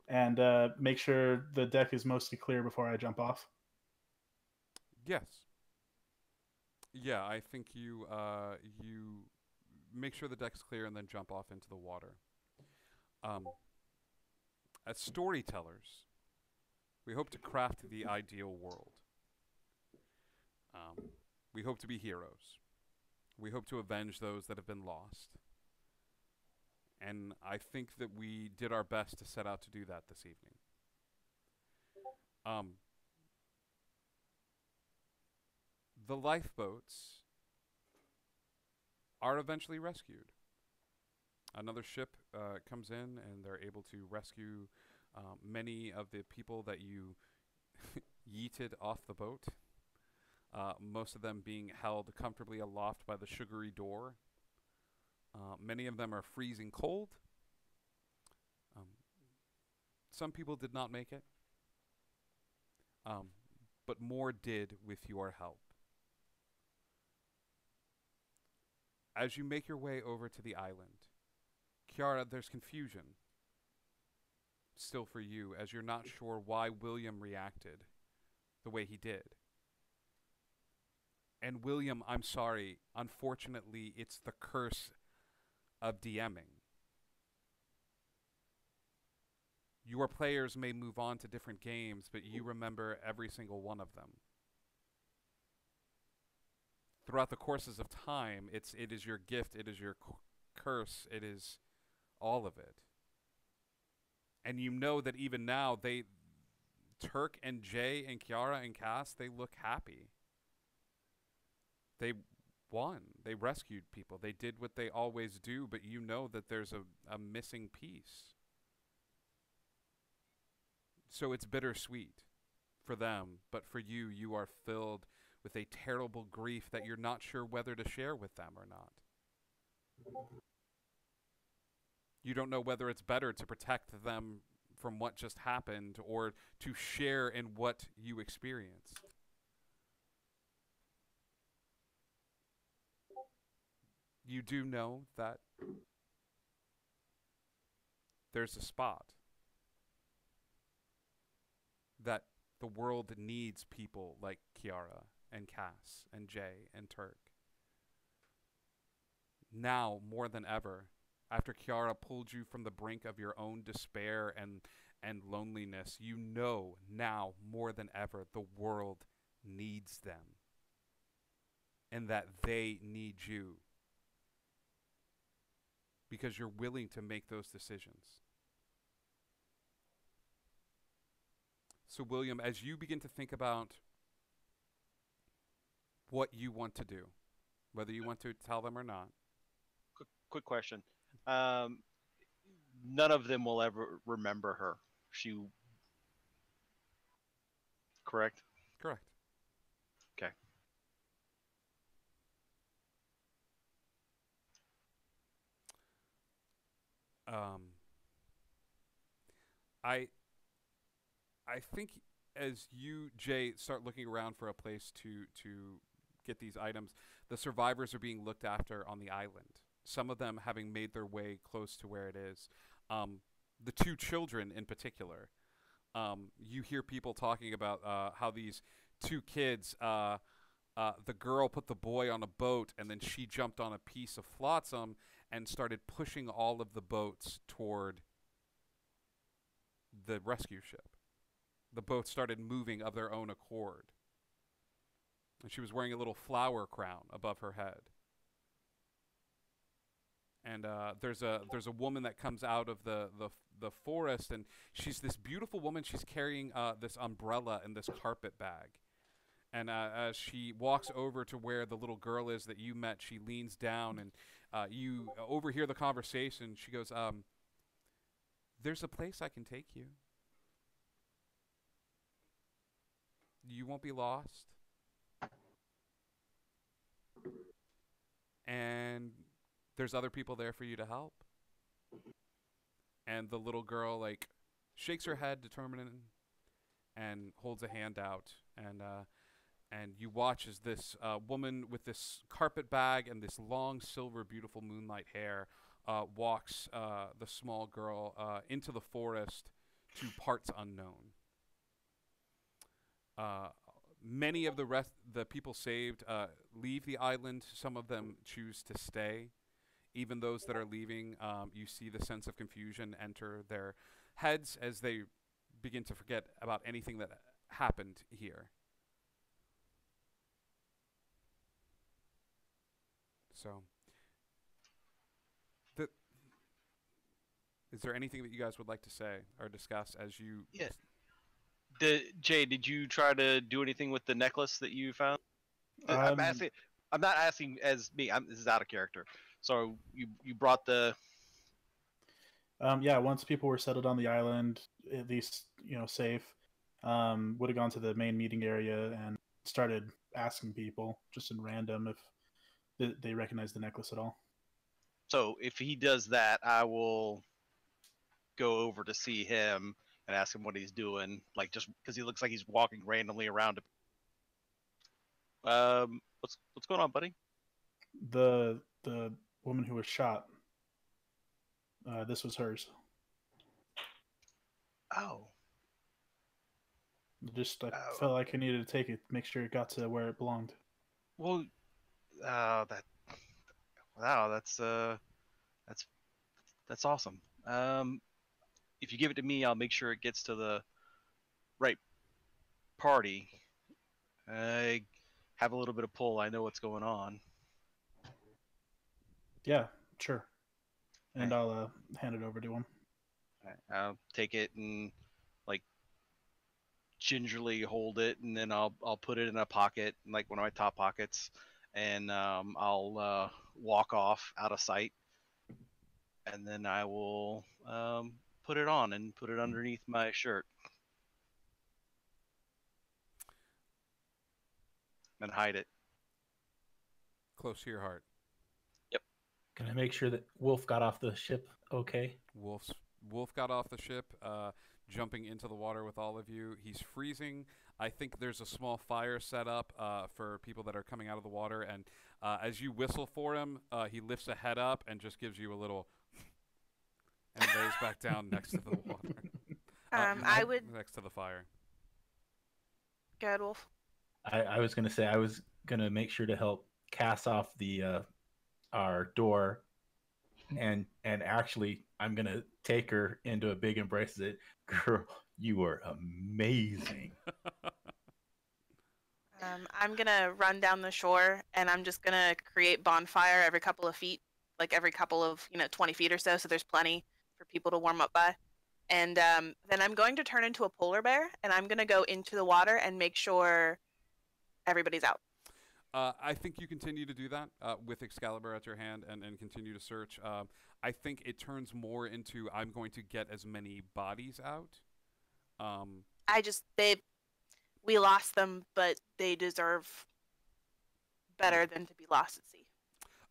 and uh, make sure the deck is mostly clear before I jump off. Yes. Yeah, I think you uh, you make sure the deck's clear and then jump off into the water. Um, as storytellers, we hope to craft the ideal world. Um, we hope to be heroes. We hope to avenge those that have been lost. And I think that we did our best to set out to do that this evening. Um, the lifeboats are eventually rescued. Another ship uh, comes in, and they're able to rescue um, many of the people that you yeeted off the boat. Uh, most of them being held comfortably aloft by the sugary door. Uh, many of them are freezing cold. Um, some people did not make it, um, but more did with your help. As you make your way over to the island, Kiara, there's confusion still for you as you're not sure why William reacted the way he did. And William, I'm sorry, unfortunately, it's the curse of DMing. Your players may move on to different games, but you remember every single one of them. Throughout the courses of time, it's it is your gift, it is your curse, it is all of it. And you know that even now they Turk and Jay and Kiara and Cass, they look happy. They won. They rescued people. They did what they always do, but you know that there's a, a missing piece. So it's bittersweet for them, but for you, you are filled with a terrible grief that you're not sure whether to share with them or not. You don't know whether it's better to protect them from what just happened or to share in what you experienced. You do know that there's a spot that the world needs people like Kiara and Cass and Jay and Turk. Now, more than ever, after Kiara pulled you from the brink of your own despair and and loneliness, you know now more than ever the world needs them and that they need you because you're willing to make those decisions. So, William, as you begin to think about what you want to do, whether you want to tell them or not, Quick, quick question. Um, none of them will ever remember her. She. Correct. Correct. Okay. um, I I think as you Jay start looking around for a place to to get these items, the survivors are being looked after on the island. Some of them having made their way close to where it is. Um, the two children in particular. Um, you hear people talking about uh, how these two kids, uh, uh, the girl put the boy on a boat and then she jumped on a piece of flotsam and started pushing all of the boats toward the rescue ship. The boats started moving of their own accord. And she was wearing a little flower crown above her head. And uh, there's a there's a woman that comes out of the, the the forest, and she's this beautiful woman. She's carrying uh, this umbrella and this carpet bag. And uh, as she walks over to where the little girl is that you met, she leans down and uh, you overhear the conversation. She goes, um, There's a place I can take you. You won't be lost. And there's other people there for you to help. And the little girl, like, shakes her head, determined, and holds a hand out. And, uh, and you watch as this uh, woman with this carpet bag and this long silver beautiful moonlight hair uh, walks uh, the small girl uh, into the forest to parts unknown. Many of the rest, the people saved, uh, leave the island. Some of them choose to stay. Even those that are leaving, um, you see the sense of confusion enter their heads as they begin to forget about anything that happened here. So, the, is there anything that you guys would like to say or discuss as you? Yeah. The, Jay, did you try to do anything with the necklace that you found? I'm Um, asking. I'm not asking as me. I'm, this is out of character. So you you brought the Um, yeah, once people were settled on the island, at least you know safe, um, would have gone to the main meeting area and started asking people just in random if th- they recognize the necklace at all. So if he does that, I will go over to see him and ask him what he's doing. Like just because he looks like he's walking randomly around. Um, what's what's going on, buddy? The the woman who was shot. Uh, this was hers. Oh. Just I felt like I needed to take it, make sure it got to where it belonged. Well, uh, that wow, that's uh, that's that's awesome. Um, if you give it to me, I'll make sure it gets to the right party. I have a little bit of pull. I know what's going on. Yeah, sure. And I'll uh, hand it over to him. I'll take it and like gingerly hold it, and then I'll I'll put it in a pocket, like one of my top pockets, and um, I'll uh, walk off out of sight, and then I will um, put it on and put it underneath my shirt, and hide it. Close to your heart. Yep. Can I make sure that Wolf got off the ship okay? Wolf's Wolf got off the ship, uh, jumping into the water with all of you. He's freezing. I think there's a small fire set up uh, for people that are coming out of the water, and uh, as you whistle for him, uh, he lifts a head up and just gives you a little, and lays back down next to the water. Uh, Um, I would- next to the fire. Go ahead, Wolf. I, I was gonna say I was gonna make sure to help Cass off the uh, our door, and and actually I'm gonna take her into a big embrace. It, girl, you are amazing. Um, I'm gonna run down the shore and I'm just gonna create bonfire every couple of feet, like every couple of you know 20 feet or so, so there's plenty for people to warm up by. And um, then I'm going to turn into a polar bear and I'm gonna go into the water and make sure everybody's out. Uh, I think you continue to do that uh, with Excalibur at your hand and, and continue to search. Um, I think it turns more into I'm going to get as many bodies out. Um, I just they we lost them, but they deserve better than to be lost at sea.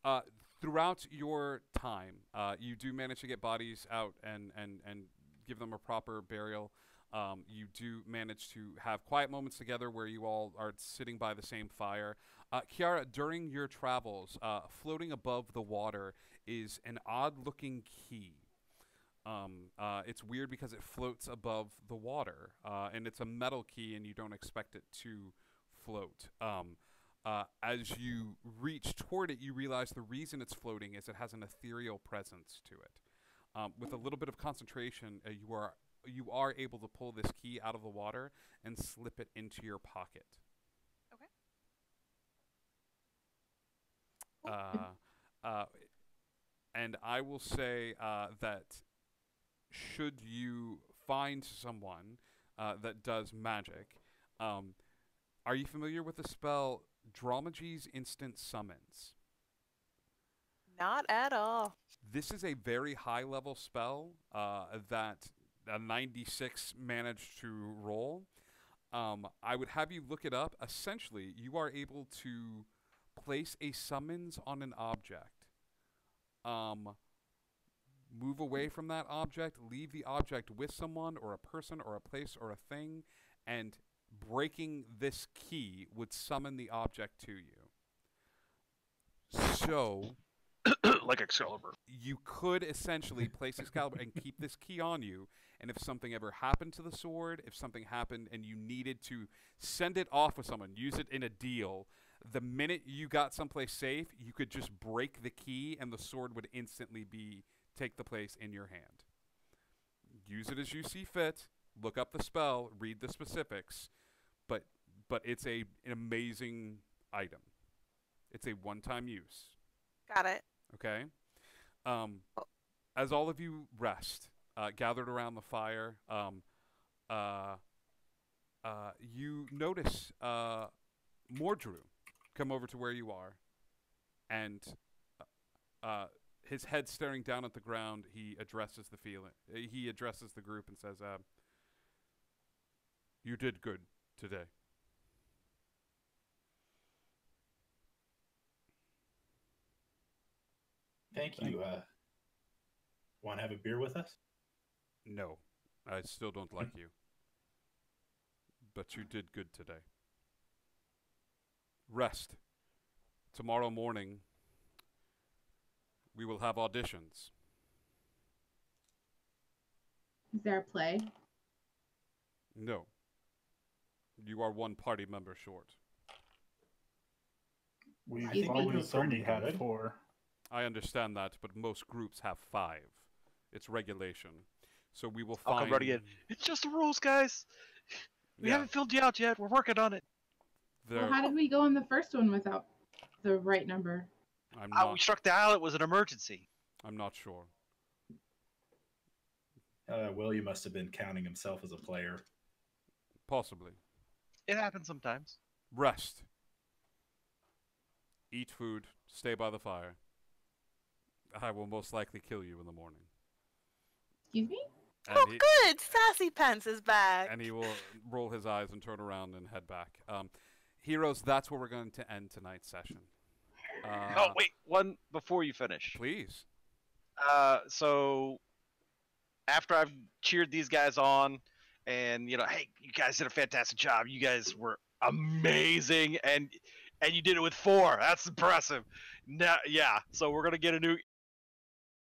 uh, throughout your time, uh, you do manage to get bodies out and, and, and give them a proper burial. Um, you do manage to have quiet moments together where you all are sitting by the same fire. Uh, Kiara, during your travels, uh, floating above the water is an odd looking key. Um, uh, it's weird because it floats above the water, uh, and it's a metal key, and you don't expect it to float. Um, uh, as you reach toward it, you realize the reason it's floating is it has an ethereal presence to it. Um, with a little bit of concentration, uh, you are you are able to pull this key out of the water and slip it into your pocket. Okay. Uh, uh, and I will say uh, that should you find someone uh, that does magic, um, are you familiar with the spell Drawmij's Instant Summons? Not at all. This is a very high level spell uh, that a 96 managed to roll. Um, I would have you look it up. Essentially, you are able to place a summons on an object. Um, move away from that object, leave the object with someone or a person or a place or a thing, and breaking this key would summon the object to you. So, like Excalibur. you could essentially place Excalibur and keep this key on you. And if something ever happened to the sword, if something happened and you needed to send it off with someone, use it in a deal, the minute you got someplace safe, you could just break the key and the sword would instantly be take the place in your hand. Use it as you see fit. Look up the spell, read the specifics, but but it's a an amazing item. It's a one-time use. Got it. Okay. Um, as all of you rest, uh, gathered around the fire, um, uh, uh, you notice uh, Mordru come over to where you are, and uh, uh, his head staring down at the ground, he addresses the feeling. He addresses the group and says, uh, "You did good today." Thank you. Uh, Want to have a beer with us? No, I still don't like you. But you did good today. Rest. Tomorrow morning, we will have auditions. Is there a play? No. You are one party member short. We've think always do only had good. four. I understand that, but most groups have five. It's regulation. So we will find. I'll find. come right again. It's just the rules, guys. We Yeah, haven't filled you out yet. We're working on it. there- Well, how did we go in the first one without the right number? I'm Uh, we struck dial. It was an emergency. I'm not sure. Uh, William must have been counting himself as a player. Possibly. It happens sometimes. Rest. Eat food. Stay by the fire. I will most likely kill you in the morning. Excuse me? And Oh, he, good. Sassy Pants is back. and he will roll his eyes and turn around and head back. Um, heroes, that's where we're going to end tonight's session. Uh, oh wait, one before you finish. Please. Uh, so after I've cheered these guys on, and you know, hey, you guys did a fantastic job. You guys were amazing, and and you did it with four. That's impressive. Now, yeah. So we're gonna get a new